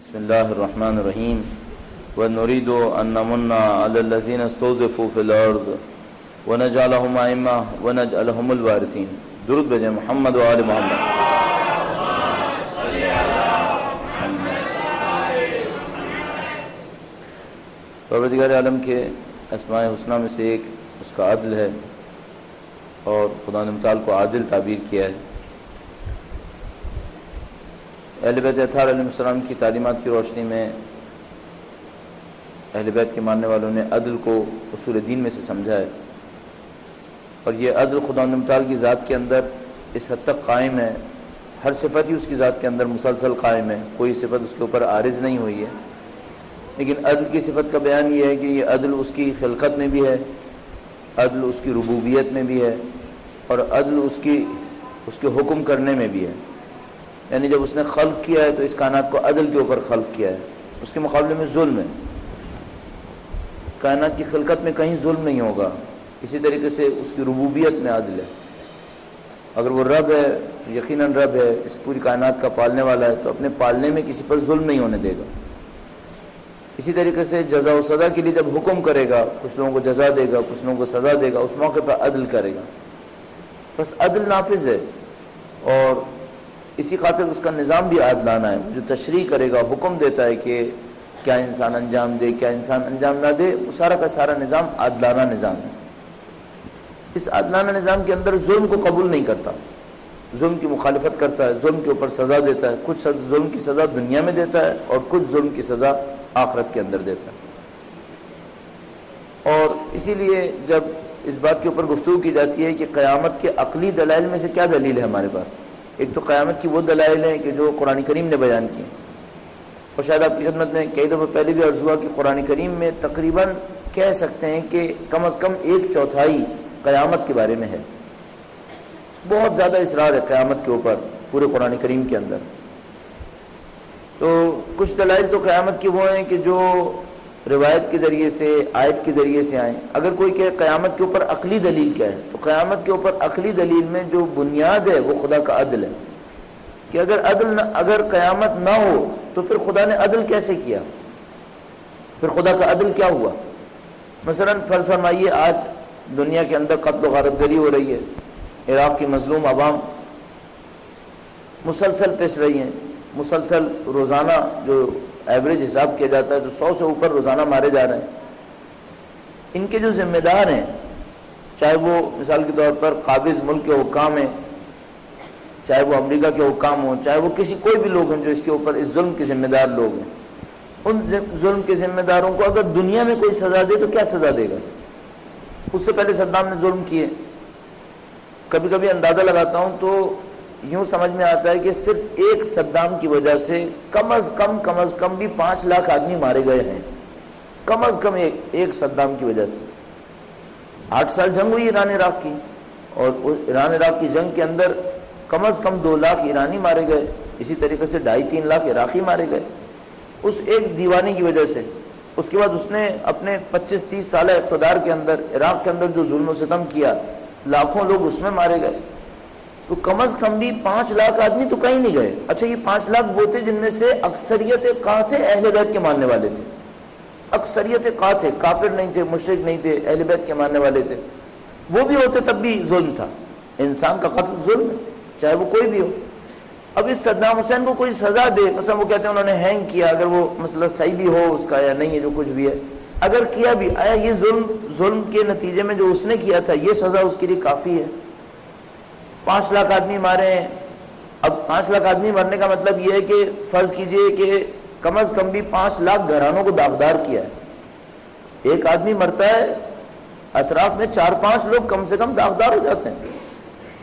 بسم الله الرحمن الرحيم ونريد أن نمن على الذين استوظفوا في الأرض ونجعلهم أئمة ونجعلهم الوارثين درود بجے محمد و آل محمد پروردگار عالم کے اسماء حسنہ میں سے ایک، اس کا عدل ہے اور خدا نے مطال کو عادل تعبیر کیا ہے۔ اہل بیت اطہار علیہ السلام کی تعلیمات کی روشنی میں اہل بیت کے ماننے والوں نے عدل کو اصول دین میں سے سمجھا ہے۔ اور یہ عدل خدا مطال کی ذات کے اندر اس حد تک قائم ہے۔ ہر صفت ہی اس کی ذات کے اندر مسلسل قائم ہے۔ کوئی صفت اس کے اوپر عارض نہیں ہوئی ہے۔ لیکن عدل کی صفت کا بیان یہ ہے کہ یہ عدل اس کی خلقت میں بھی ہے، عدل اس کی ربوبیت میں بھی ہے اور عدل اس کی، اس کے حکم کرنے میں بھی ہے۔ یعنی جب اس نے خلق کیا ہے تو اس کائنات کو عدل کے اوپر خلق کیا ہے، اس کے مقابلے میں ظلم ہے۔ کائنات کی خلقت میں کہیں ظلم نہیں ہوگا۔ اسی طریقے سے اس کی ربوبیت میں عدل ہے۔ اگر وہ رب ہے، یقیناً رب ہے، اس پوری کائنات کا پالنے والا ہے، تو اپنے پالنے میں کسی پر ظلم نہیں ہونے دے گا۔ اسی طریقے سے جزا و سزا کے لیے جب حکم کرے گا، کچھ لوگوں کو جزا دے گا، کچھ لوگوں کو سزا دے گا، اس موقع پر عدل کرے گا۔ بس عدل نافذ ہے اور اسی خاطر اس کا نظام بھی عادلانہ ہے۔ جو تشریح کرے گا، حکم دیتا ہے کہ کیا انسان انجام دے، کیا انسان انجام نہ دے، وہ سارا کا سارا نظام عادلانہ نظام ہے۔ اس عادلانہ نظام کے اندر ظلم کو قبول نہیں کرتا۔ ظلم کی مخالفت کرتا ہے، ظلم کے اوپر سزا دیتا ہے۔ کچھ ظلم کی سزا دنیا میں دیتا ہے اور کچھ ظلم کی سزا آخرت کے اندر دیتا ہے۔ اور اسی لیے جب اس بات کے اوپر گفتگو کی جاتی ہے کہ قیامت کے عقلی دلائل میں سے کیا دلیل ہے ہمارے پاس؟ ایک تو قیامت کی وہ دلائل ہیں کہ جو قرآن کریم نے بیان کی اور شاید آپ کی خدمت میں کئی دفعہ پہلے بھی عرض ہوا کہ قرآن کریم میں تقریباً کہہ سکتے ہیں کہ کم از کم ایک چوتھائی قیامت کے بارے میں ہے۔ بہت زیادہ اصرار ہے قیامت کے اوپر پورے قرآن کریم کے اندر۔ تو کچھ دلائل تو قیامت کی وہ ہیں کہ جو روایت کے ذریعے سے، آیت کے ذریعے سے آئیں۔ اگر کوئی کہ قیامت کے اوپر عقلی دلیل کیا ہے، تو قیامت کے اوپر عقلی دلیل میں جو بنیاد ہے، وہ خدا کا عدل ہے۔ کہ اگر عدل نہ، اگر قیامت نہ ہو، تو پھر خدا نے عدل کیسے کیا؟ پھر خدا کا عدل کیا ہوا؟ مثلا فرض فرمائیے، آج دنیا کے اندر قتل و غارت گری ہو رہی ہے، عراق کی مظلوم عوام مسلسل پس رہی ہیں، مسلسل روزانہ جو ایوریج حساب کیا جاتا ہے تو سو سے اوپر روزانہ مارے جا رہے ہیں۔ ان کے جو ذمہ دار ہیں، چاہے وہ مثال کے طور پر قابض ملک کے حکام ہیں، چاہے وہ امریکہ کے حکام ہوں، چاہے وہ کسی کوئی بھی لوگ ہیں جو اس کے اوپر اس ظلم کے ذمہ دار لوگ ہیں۔ ان ظلم کے ذمہ داروں کو اگر دنیا میں کوئی سزا دے تو کیا سزا دے گا؟ اس سے پہلے صدام نے ظلم کیے۔ کبھی کبھی اندازہ لگاتا ہوں تو یوں سمجھ میں آتا ہے کہ صرف ایک صدام کی وجہ سے کم از کم کم از کم بھی پانچ لاکھ آدمی مارے گئے ہیں۔ کم از کم ایک ایک صدام کی وجہ سے۔ آٹھ سال جنگ ہوئی ایران، عراق کی۔ اور ایران، عراق کی جنگ کے اندر کم از کم دو لاکھ ایرانی مارے گئے۔ اسی طریقے سے ڈھائی، تین لاکھ عراقی مارے گئے۔ اس ایک دیوانی کی وجہ سے۔ اس کے بعد اس نے اپنے پچیس، تیس سالہ اقتدار کے اندر، عراق کے اندر جو ظلم و ستم کیا، لاکھوں لوگ اس میں مارے گئے۔ تو کم از کم بھی پانچ لاکھ آدمی تو کہیں نہیں گئے۔ اچھا یہ پانچ لاکھ وہ تھے جن میں سے اکثریت کہاں تھے اہل بیت کے ماننے والے تھے۔ اکثریت کہاں تھے کافر نہیں تھے مشرق نہیں تھے، اہل بیت کے ماننے والے تھے۔ وہ بھی ہوتے تب بھی ظلم تھا۔ انسان کا قتل ظلم ہے، چاہے وہ کوئی بھی ہو۔ اب اس صدام حسین کو کوئی سزا دے، مثلا وہ کہتے ہیں انہوں نے ہینگ کیا، اگر وہ مسئلہ صحیح بھی ہو اس کا یا نہیں ہے، جو کچھ بھی ہے۔ اگر کیا بھی، آیا یہ ظلم ظلم کے نتیجے میں جو اس نے کیا تھا، یہ سزا اس کے لیے کافی ہے۔ پانچ لاکھ آدمی مارے ہیں۔ اب پانچ لاکھ آدمی مرنے کا مطلب یہ ہے کہ فرض کیجیے کہ کم از کم بھی پانچ لاکھ گھرانوں کو داغدار کیا ہے۔ ایک آدمی مرتا ہے، اطراف میں چار پانچ لوگ کم سے کم داغدار ہو جاتے ہیں۔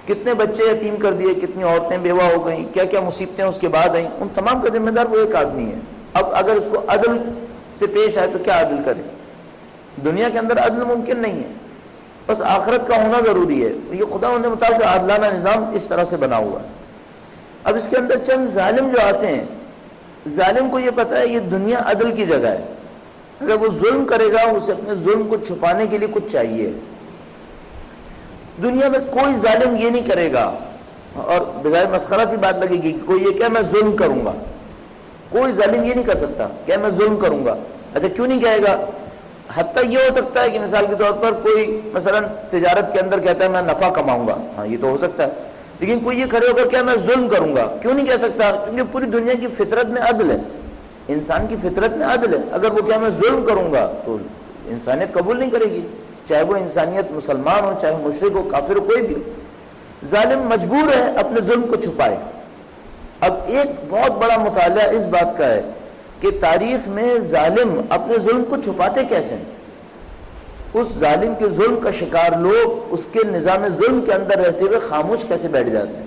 کتنے بچے یتیم کر دیے، کتنی عورتیں بیوہ ہو گئیں، کیا کیا مصیبتیں اس کے بعد آئیں؟ ان تمام کا ذمہ دار وہ ایک آدمی ہے۔ اب اگر اس کو عدل سے پیش آئے تو کیا عدل کرے؟ دنیا کے اندر عدل ممکن نہیں ہے۔ بس آخرت کا ہونا ضروری ہے۔ یہ خدا نے مطابق عادلانہ نظام اس طرح سے بنا ہوا ہے۔ اب اس کے اندر چند ظالم جو آتے ہیں، ظالم کو یہ پتا ہے یہ دنیا عدل کی جگہ ہے۔ اگر وہ ظلم کرے گا، اسے اپنے ظلم کو چھپانے کے لیے کچھ چاہیے۔ دنیا میں کوئی ظالم یہ نہیں کرے گا۔ اور بظاہر مسخرہ سی بات لگے گی کہ کوئی یہ کہ میں ظلم کروں گا۔ کوئی ظالم یہ نہیں کر سکتا کہ میں ظلم کروں گا۔ اچھا کیوں نہیں کہے گا؟ حتیٰ یہ ہو سکتا ہے کہ مثال کے طور پر کوئی مثلا تجارت کے اندر کہتا ہے میں نفع کماؤں گا۔ ہاں یہ تو ہو سکتا ہے۔ لیکن کوئی یہ کھڑے ہو کر کیا میں ظلم کروں گا۔ کیوں نہیں کہہ سکتا؟ کیونکہ پوری دنیا کی فطرت میں عدل ہے۔ انسان کی فطرت میں عدل ہے۔ اگر وہ کیا میں ظلم کروں گا تو انسانیت قبول نہیں کرے گی۔ چاہے وہ انسانیت مسلمان ہو، چاہے مشرق ہو، کافر ہو، کوئی بھی ظالم مجبور ہے اپنے ظلم کو چھپائے۔ اب ایک بہت بڑا مطالعہ اس بات کا ہے کہ تاریخ میں ظالم اپنے ظلم کو چھپاتے کیسے ہیں؟ اس ظالم کے ظلم کا شکار لوگ اس کے نظام ظلم کے اندر رہتے ہوئے خاموش کیسے بیٹھ جاتے ہیں؟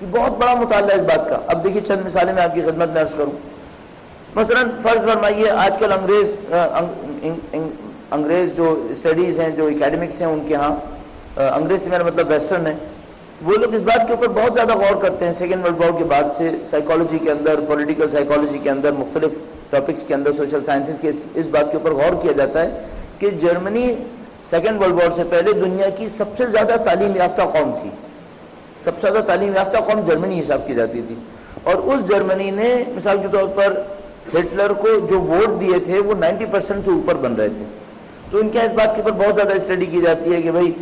یہ بہت بڑا مطالعہ اس بات کا۔ اب دیکھیے چند مثالیں میں آپ کی خدمت میں عرض کروں۔ مثلا فرض فرمائیے، آج کل انگریز انگریز جو اسٹڈیز ہیں، جو اکیڈمکس ہیں، ان کے ہاں انگریز سے میرا مطلب ویسٹرن ہے۔ وہ لوگ اس بات کے اوپر بہت زیادہ غور کرتے ہیں۔ سیکنڈ ورلڈ وار کے بعد سے سائیکالوجی کے اندر پولیٹیکل سائیکالوجی کے اندر، مختلف ٹاپکس کے اندر سوشل سائنسز کے اس بات کے اوپر غور کیا جاتا ہے کہ جرمنی سیکنڈ ورلڈ وار سے پہلے دنیا کی سب سے زیادہ تعلیم یافتہ قوم تھی۔ سب سے زیادہ تعلیم یافتہ قوم جرمنی حساب کی جاتی تھی۔ اور اس جرمنی نے مثال کے طور پر ہٹلر کو جو ووٹ دیے تھے وہ نائنٹی پرسنٹ سے اوپر بن رہے تھے۔ تو ان کے اس بات کے اوپر بہت زیادہ اسٹڈی کی جاتی ہے کہ بھائی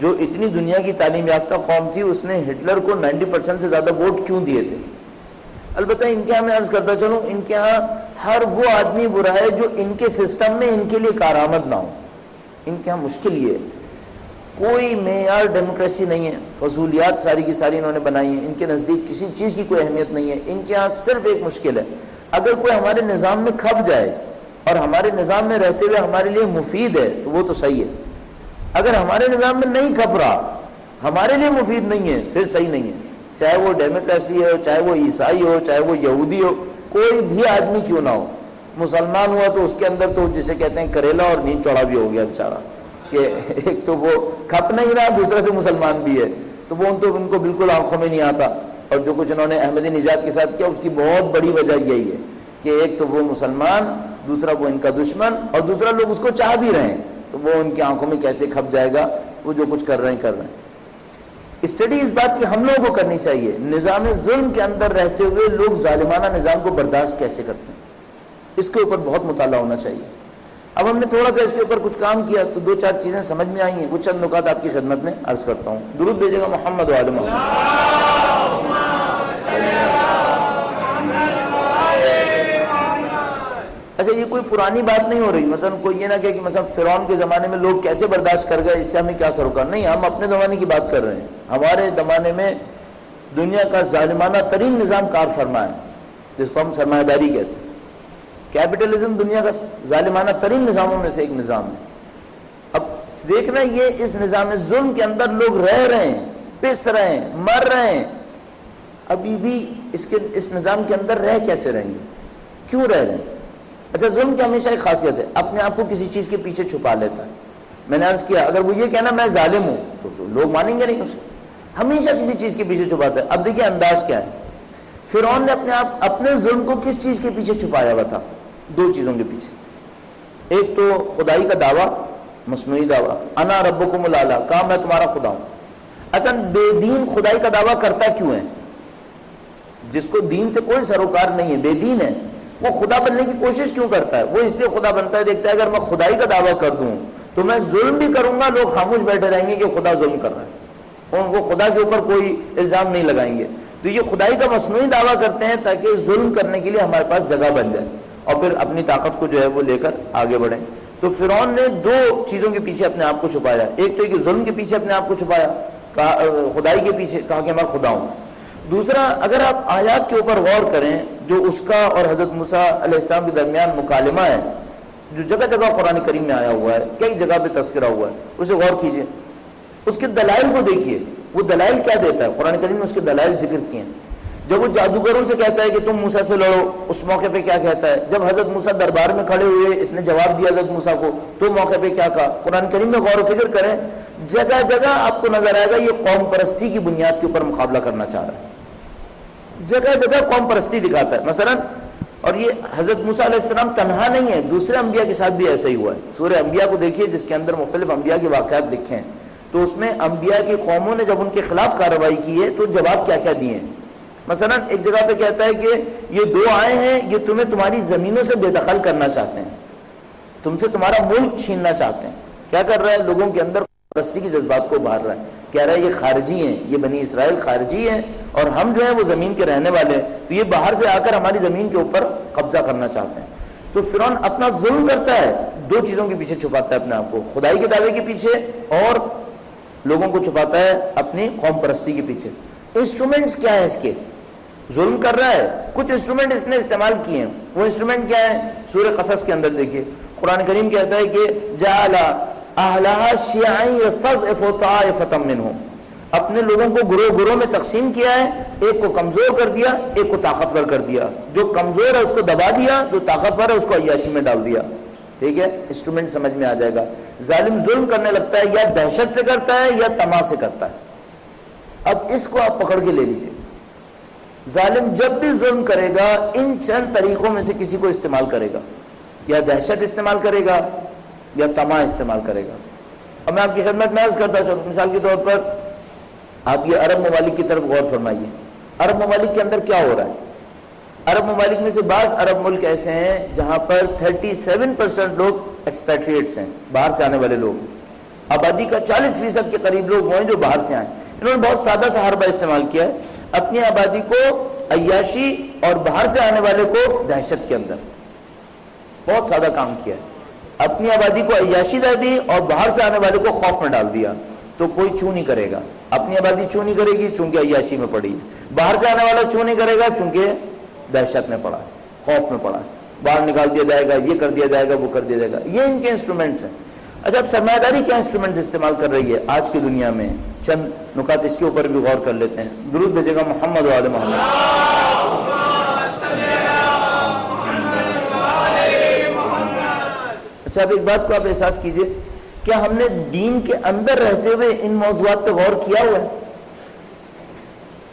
جو اتنی دنیا کی تعلیم یافتہ قوم تھی، اس نے ہٹلر کو نائنٹی پرسنٹ سے زیادہ ووٹ کیوں دیے تھے؟ البتہ ان کے یہاں میں عرض کرتا چلوں، ان کے یہاں ہر وہ آدمی برا ہے جو ان کے سسٹم میں ان کے لیے کارآمد نہ ہو۔ ان کے یہاں مشکل یہ ہے۔ کوئی معیار ڈیموکریسی نہیں ہے۔ فضولیات ساری کی ساری انہوں نے بنائی ہیں۔ ان کے نزدیک کسی چیز کی کوئی اہمیت نہیں ہے۔ ان کے یہاں صرف ایک مشکل ہے۔ اگر کوئی ہمارے نظام میں کھپ جائے اور ہمارے نظام میں رہتے ہوئے ہمارے لیے مفید ہے، تو وہ تو صحیح ہے۔ اگر ہمارے نظام میں نہیں کھپ رہا ہمارے لیے مفید نہیں ہے، پھر صحیح نہیں ہے۔ چاہے وہ ڈیموکریسی ہو، چاہے وہ عیسائی ہو، چاہے وہ یہودی ہو، کوئی بھی آدمی کیوں نہ ہو۔ مسلمان ہوا تو اس کے اندر تو جسے کہتے ہیں کریلا اور نیند چوڑا بھی ہو گیا بیچارہ۔ کہ ایک تو وہ کھپ نہیں رہا دوسرے سے مسلمان بھی ہے۔ تو وہ ان تو ان کو بالکل آنکھوں میں نہیں آتا۔ اور جو کچھ انہوں نے احمدی نجات کے ساتھ کیا، اس کی بہت بڑی وجہ یہی ہے کہ ایک تو وہ مسلمان دوسرا وہ ان کا دشمن اور دوسرا لوگ اس کو چاہ بھی رہے ہیں، تو وہ ان کی آنکھوں میں کیسے کھپ جائے گا؟ وہ جو کچھ کر رہے ہیں، کر رہے ہیں۔ اسٹڈی اس بات کی ہم لوگوں کو کرنی چاہیے۔ نظام ظلم کے اندر رہتے ہوئے لوگ ظالمانہ نظام کو برداشت کیسے کرتے ہیں؟ اس کے اوپر بہت مطالعہ ہونا چاہیے۔ اب ہم نے تھوڑا سا اس کے اوپر کچھ کام کیا، تو دو چار چیزیں سمجھ میں آئی ہیں۔ وہ چند نکات آپ کی خدمت میں عرض کرتا ہوں۔ درود بھیجے گا محمد وعلم اچھا یہ کوئی پرانی بات نہیں ہو رہی۔ مثلا کوئی یہ نہ کہ مثلا فرعون کے زمانے میں لوگ کیسے برداشت کر گئے، اس سے ہمیں کیا سروکار نہیں، ہم اپنے زمانے کی بات کر رہے ہیں۔ ہمارے زمانے میں دنیا کا ظالمانہ ترین نظام کار فرما ہے، جس کو ہم سرمایہ داری کہتے ہیں۔ کیپٹلزم دنیا کا ظالمانہ ترین نظاموں میں سے ایک نظام ہے۔ اب دیکھنا یہ اس نظام ظلم کے اندر لوگ رہ رہے ہیں، پس رہے ہیں، مر رہے ہیں۔ ابھی بھی اس کے، اس نظام کے اندر رہ کیسے رہیں گے؟ کیوں رہ رہے ہیں؟ اچھا ظلم کی ہمیشہ ایک خاصیت ہے، اپنے آپ کو کسی چیز کے پیچھے چھپا لیتا ہے۔ میں نے عرض کیا، اگر وہ یہ کہنا میں ظالم ہوں، تو لوگ مانیں گے نہیں اسے۔ ہمیشہ کسی چیز کے پیچھے چھپاتا ہے۔ اب دیکھیے انداز کیا ہے۔ فرعون نے اپنے آپ، اپنے ظلم کو کس چیز کے پیچھے چھپایا ہوا تھا؟ دو چیزوں کے پیچھے۔ ایک تو خدائی کا دعویٰ مصنوعی دعویٰ۔ انا ربکم الاعلی، کہا، میں تمہارا خدا ہوں۔ اصل بے دین خدائی کا دعویٰ کرتا کیوں ہے؟ جس کو دین سے کوئی سروکار نہیں ہے، بے دین ہے۔ وہ خدا بننے کی کوشش کیوں کرتا ہے؟ وہ اس لیے خدا بنتا ہے، دیکھتا ہے اگر میں خدائی کا دعویٰ کر دوں تو میں ظلم بھی کروں گا، لوگ خاموش بیٹھے رہیں گے کہ خدا ظلم کر رہا ہے۔ وہ خدا کے اوپر کوئی الزام نہیں لگائیں گے۔ تو یہ خدائی کا مصنوعی دعویٰ کرتے ہیں تاکہ ظلم کرنے کے لیے ہمارے پاس جگہ بن جائے۔ اور پھر اپنی طاقت کو جو ہے وہ لے کر آگے بڑھیں۔ تو فرعون نے دو چیزوں کے پیچھے اپنے آپ کو چھپایا۔ ایک تو کہ ظلم کے پیچھے اپنے آپ کو چھپایا خدائی کے پیچھے، کہا کہ میں خدا ہوں۔ دوسرا، اگر آپ آیات کے اوپر غور کریں، جو اس کا اور حضرت مسیٰ علیہ السلام کے درمیان مکالمہ ہے، جو جگہ جگہ قرآن کریم میں آیا ہوا ہے، کئی جگہ پہ تذکرہ ہوا ہے، اسے غور کیجیے۔ اس کے دلائل کو دیکھیے۔ وہ دلائل کیا دیتا ہے؟ قرآن کریم میں اس کے دلائل ذکر کیے ہیں۔ جب وہ جادوگروں سے کہتا ہے کہ تم موسا سے لڑو، اس موقع پہ کیا کہتا ہے؟ جب حضرت موسا دربار میں کھڑے ہوئے، اس نے جواب دیا حضرت موسا کو، تو موقع پہ کیا کہا؟ قرآن کریم میں غور و فکر کریں، جگہ جگہ آپ کو نظر آئے گا، یہ قوم پرستی کی بنیاد کے اوپر مقابلہ کرنا چاہ رہا ہے۔ جگہ جگہ قوم پرستی دکھاتا ہے۔ مثلا، اور یہ حضرت موسیٰ علیہ السلام تنہا نہیں ہے، دوسرے انبیاء کے ساتھ بھی ایسا ہی ہوا ہے۔ سورہ انبیاء کو دیکھیے، جس کے اندر مختلف انبیاء کے واقعات لکھے ہیں۔ تو اس میں انبیاء کی قوموں نے جب ان کے خلاف کارروائی کی ہے، تو جواب کیا کیا دیے ہیں؟ مثلا، ایک جگہ پہ کہتا ہے کہ یہ دو آئے ہیں، یہ تمہیں تمہاری زمینوں سے بے دخل کرنا چاہتے ہیں۔ تم سے تمہارا ملک چھیننا چاہتے ہیں۔ کیا کر رہا ہے؟ لوگوں کے اندر پرستی کے جذبات کو باہر رہا ہے۔ کہہ رہا ہے یہ خارجی ہیں، یہ بنی اسرائیل خارجی ہیں اور ہم جو ہیں وہ زمین کے رہنے والے ہیں۔ تو یہ باہر سے آ کر ہماری زمین کے اوپر قبضہ کرنا چاہتے ہیں۔ تو فرعون اپنا ظلم کرتا ہے، دو چیزوں کے پیچھے چھپاتا ہے اپنے آپ کو۔ خدائی کے دعوے کے پیچھے اور لوگوں کو چھپاتا ہے اپنی قوم پرستی کے پیچھے۔ انسٹرومنٹس کیا ہیں اس کے؟ ظلم کر رہا ہے۔ کچھ انسٹرومنٹ اس نے استعمال کیے ہیں۔ وہ انسٹرومنٹ کیا ہے؟ سورہ قصص کے اندر دیکھیے۔ قرآن کریم کہتا ہے کہ جعلا اہلہا شیعین اپنے لوگوں کو گروہ گروہ میں تقسیم کیا ہے، ایک کو کمزور کر دیا، ایک کو طاقتور کر دیا۔ جو کمزور ہے اس کو دبا دیا، جو طاقتور ہے اس کو عیاشی میں ڈال دیا۔ ٹھیک ہے؟ انسٹرومنٹ سمجھ میں آ جائے گا۔ ظالم ظلم کرنے لگتا ہے، یا دہشت سے کرتا ہے، یا تما سے کرتا ہے۔ اب اس کو آپ پکڑ کے لے لیجیے ظالم جب بھی ظلم کرے گا، ان چند طریقوں میں سے کسی کو استعمال کرے گا۔ یا دہشت استعمال کرے گا یا تما استعمال کرے گا۔ اب میں آپ کی خدمت محض کرتا چلوں، مثال کے طور پر آپ یہ عرب ممالک کی طرف غور فرمائیے۔ عرب ممالک کے اندر کیا ہو رہا ہے؟ عرب ممالک میں سے بعض عرب ملک ایسے ہیں جہاں پر 37 پرسنٹ لوگ ایکسپیٹریٹس ہیں، باہر سے آنے والے لوگ۔ آبادی کا چالیس فیصد کے قریب لوگ وہ ہیں جو باہر سے آئے انہوں نے بہت سادہ سا حربہ استعمال کیا ہے اپنی آبادی کو عیاشی اور باہر سے آنے والے کو دہشت کے اندر۔ بہت سادہ کام کیا ہے۔ اپنی آبادی کو عیاشی دے دی اور باہر سے آنے والے کو خوف میں ڈال دیا۔ تو کوئی چو نہیں کرے گا۔ اپنی آبادی چو نہیں کرے گی، چونکہ عیاشی میں پڑی۔ باہر سے آنے والا چو نہیں کرے گا، چونکہ دہشت میں پڑا، خوف میں پڑا۔ باہر نکال دیا جائے گا، یہ کر دیا جائے گا، وہ کر دیا جائے گا۔ یہ ان کے انسٹرومنٹس ہیں۔ اچھا اب سرمایہ داری کیا انسٹرومنٹس استعمال کر رہی ہے؟ آج کی دنیا میں چند نکات اس کے اوپر بھی غور کر لیتے ہیں۔ درود بھیجے گا محمد وال محمد۔ اچھا اب ایک بات کو آپ احساس کیجیے کیا ہم نے دین کے اندر رہتے ہوئے ان موضوعات پہ غور کیا ہوا ہے؟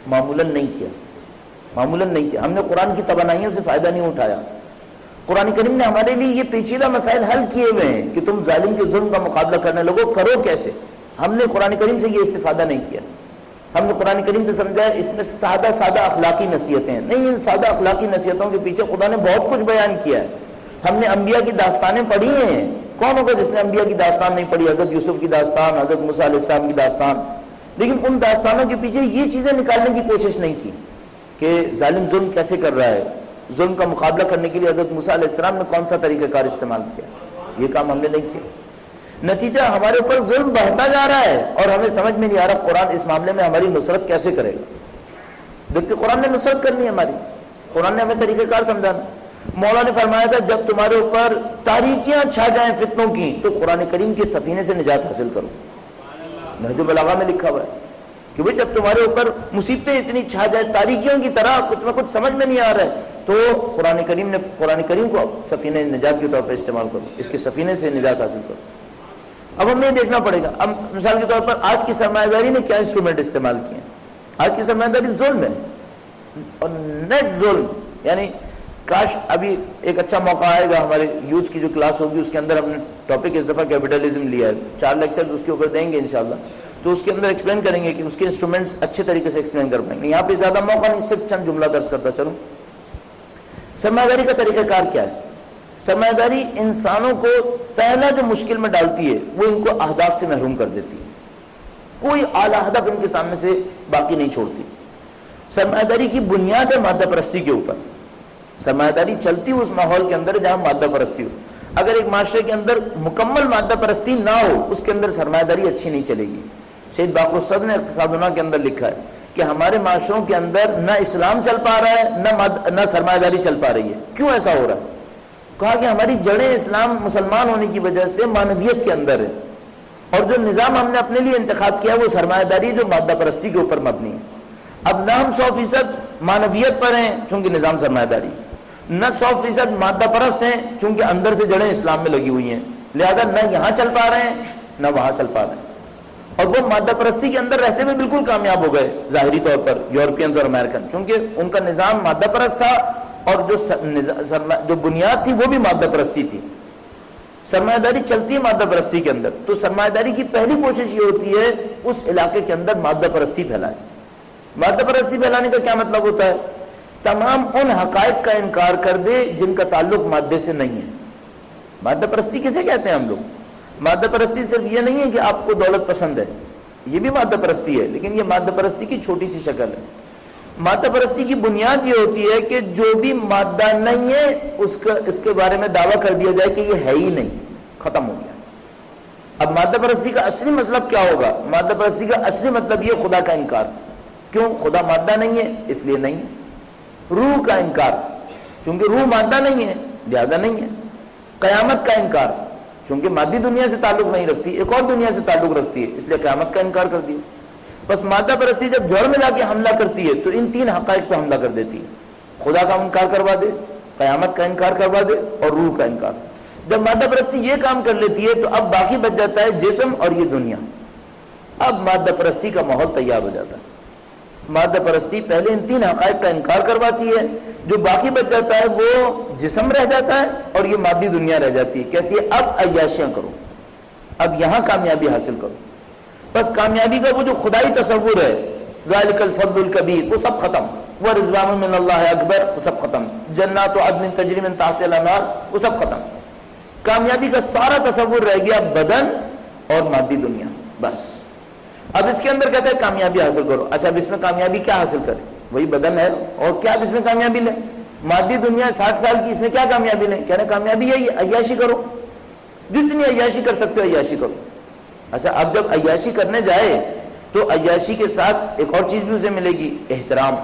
معمولاً نہیں کیا۔ معمولاً نہیں کیا۔ ہم نے قرآن کی توانائیوں سے فائدہ نہیں اٹھایا۔ قرآن کریم نے ہمارے لیے یہ پیچیدہ مسائل حل کیے ہوئے ہیں کہ تم ظالم کے ظلم کا مقابلہ کرنے لگو۔ کرو کیسے؟ ہم نے قرآن کریم سے یہ استفادہ نہیں کیا۔ ہم نے قرآن کریم سے سمجھا ہے اس میں سادہ سادہ اخلاقی نصیحتیں ہیں۔ نہیں، ان سادہ اخلاقی نصیحتوں کے پیچھے خدا نے بہت کچھ بیان کیا ہے۔ ہم نے انبیاء کی داستانیں پڑھی ہیں۔ کون ہوگا جس نے انبیاء کی داستان نہیں پڑھی؟ حضرت یوسف کی داستان، حضرت موسیٰ علیہ السلام کی داستان۔ لیکن ان داستانوں کے پیچھے یہ چیزیں نکالنے کی کوشش نہیں کی کہ ظالم ظلم کیسے کر رہا ہے۔ ظلم کا مقابلہ کرنے کے لیے حضرت موسیٰ علیہ السلام نے کون سا طریقہ کار استعمال کیا؟ یہ کام ہم نے نہیں کیا۔ نتیجہ ہمارے اوپر ظلم بڑھتا جا رہا ہے اور ہمیں سمجھ میں نہیں آ رہا قرآن اس معاملے میں ہماری نصرت کیسے کرے۔ گا دیکھتے قرآن نے نصرت کرنی ہے ہماری۔ قرآن نے ہمیں طریقہ کار سمجھانا۔ مولا نے فرمایا تھا، جب تمہارے اوپر تاریکیاں چھا جائیں فتنوں کی، تو قرآن کریم کے سفینے سے نجات حاصل کرو۔ نہج بلاغا میں لکھا ہوا ہے کہ بھئی جب تمہارے اوپر مصیبتیں اتنی چھا جائیں، تاریکیوں کی طرح کچھ میں کچھ سمجھ میں نہیں آ رہا ہے، تو قرآن کریم نے، قرآن کریم کو سفینے نجات کے طور پر استعمال کرو، اس کے سفینے سے نجات حاصل کرو۔ اب ہمیں دیکھنا پڑے گا۔ اب مثال کے طور پر آج کی سرمایہ داری نے کیا انسٹرومنٹ استعمال کیے؟ آج کی سرمایہ داری ظلم ہے۔ اور نیٹ ظلم یعنی کاش ابھی ایک اچھا موقع آئے گا، ہمارے یوتھ کی جو کلاس ہوگی، اس کے اندر ہم نے ٹاپک اس دفعہ کیپٹلزم لیا ہے۔ چار لیکچر اس کے اوپر دیں گے انشاءاللہ۔ تو اس کے اندر ایکسپلین کریں گے کہ اس کے انسٹرومنٹس اچھے طریقے سے ایکسپلین کر پائیں گے۔ یہاں پہ زیادہ موقع نہیں، صرف چند جملہ درس کرتا چلو سرمایہ داری کا طریقہ کار کیا ہے؟ سرمایہ داری انسانوں کو پہلا جو مشکل میں ڈالتی ہے، وہ ان کو اہداف سے محروم کر دیتی ہے۔ کوئی اعلیٰ ہدف ان کے سامنے سے باقی نہیں چھوڑتی۔ سرمایہ داری کی بنیاد ہے مادہ پرستی کے اوپر۔ سرمایہ داری چلتی ہو اس ماحول کے اندر جہاں مادہ پرستی ہو۔ اگر ایک معاشرے کے اندر مکمل مادہ پرستی نہ ہو، اس کے اندر سرمایہ داری اچھی نہیں چلے گی۔ شہید باقر صد نے اقتصادنا کے اندر لکھا ہے کہ ہمارے معاشروں کے اندر نہ اسلام چل پا رہا ہے، نہ نہ سرمایہ داری چل پا رہی ہے۔ کیوں ایسا ہو رہا ہے؟ کہا کہ ہماری جڑیں اسلام مسلمان ہونے کی وجہ سے مانویت کے اندر ہے۔ اور جو نظام ہم نے اپنے لیے انتخاب کیا وہ سرمایہ داری جو مادہ پرستی کے اوپر مبنی ہے۔ اب نہ ہم سو فیصد مانویت پر ہیں، چونکہ نظام سرمایہ داری نہ سو فیصد مادہ پرست ہیں چونکہ اندر سے جڑیں اسلام میں لگی ہوئی ہیں۔ لہذا نہ یہاں چل پا رہے ہیں، نہ وہاں چل پا رہے ہیں۔ اور وہ مادہ پرستی کے اندر رہتے ہوئے بالکل کامیاب ہو گئے ظاہری طور پر، یورپینز اور امریکن۔ چونکہ ان کا نظام مادہ پرست تھا اور جو جو بنیاد تھی وہ بھی مادہ پرستی تھی۔ سرمایہ داری چلتی ہے مادہ پرستی کے اندر۔ تو سرمایہ داری کی پہلی کوشش یہ ہوتی ہے، اس علاقے کے اندر مادہ پرستی پھیلائے۔ مادہ پرستی پھیلانے کا کیا مطلب ہوتا ہے؟ تمام ان حقائق کا انکار کر دے جن کا تعلق مادے سے نہیں ہے۔ مادہ پرستی کسے کہتے ہیں ہم لوگ؟ مادہ پرستی صرف یہ نہیں ہے کہ آپ کو دولت پسند ہے۔ یہ بھی مادہ پرستی ہے، لیکن یہ مادہ پرستی کی چھوٹی سی شکل ہے۔ مادہ پرستی کی بنیاد یہ ہوتی ہے کہ جو بھی مادہ نہیں ہے، اس کا، اس کے بارے میں دعویٰ کر دیا جائے کہ یہ ہے ہی نہیں، ختم ہو گیا۔ اب مادہ پرستی کا اصلی مطلب کیا ہوگا؟ مادہ پرستی کا اصلی مطلب یہ خدا کا انکار۔ کیوں؟ خدا مادہ نہیں ہے، اس لیے نہیں ہے۔ روح کا انکار۔ چونکہ روح مادہ نہیں ہے، زیادہ نہیں ہے۔ قیامت کا انکار۔ چونکہ مادی دنیا سے تعلق نہیں رکھتی، ایک اور دنیا سے تعلق رکھتی ہے، اس لیے قیامت کا انکار کر دیا۔ بس مادہ پرستی جب جوڑ میں جا کے حملہ کرتی ہے، تو ان تین حقائق پہ حملہ کر دیتی ہے۔ خدا کا انکار کروا دے، قیامت کا انکار کروا دے اور روح کا انکار۔ جب مادہ پرستی یہ کام کر لیتی ہے، تو اب باقی بچ جاتا ہے جسم اور یہ دنیا۔ اب مادہ پرستی کا ماحول تیار ہو جاتا ہے۔ مادہ پرستی پہلے ان تین حقائق کا انکار کرواتی ہے۔ جو باقی بچ جاتا ہے وہ جسم رہ جاتا ہے اور یہ مادی دنیا رہ جاتی ہے۔ کہتی ہے، اب عیاشیاں کرو۔ اب یہاں کامیابی حاصل کرو۔ بس کامیابی کا وہ جو خدائی تصور ہے، ذالک الفضل الکبیر، وہ سب ختم۔ وہ رضوان من اللہ اکبر، وہ سب ختم۔ جنات و عدن تجری من تحت الانار وہ سب ختم۔ کامیابی کا سارا تصور رہ گیا بدن اور مادی دنیا۔ بس۔ اب اس کے اندر کہتا ہے کامیابی حاصل کرو۔ اچھا اب اس میں کامیابی کیا حاصل کرے وہی بدن ہے اور کیا اب اس میں کامیابی لے مادی دنیا ساٹھ سال کی اس میں کیا کامیابی لیں؟ کہنا کامیابی یہی عیاشی کرو۔ جتنی عیاشی کر سکتے ہو عیاشی کرو۔ اچھا اب جب عیاشی کرنے جائے تو عیاشی کے ساتھ ایک اور چیز بھی اسے ملے گی، احترام۔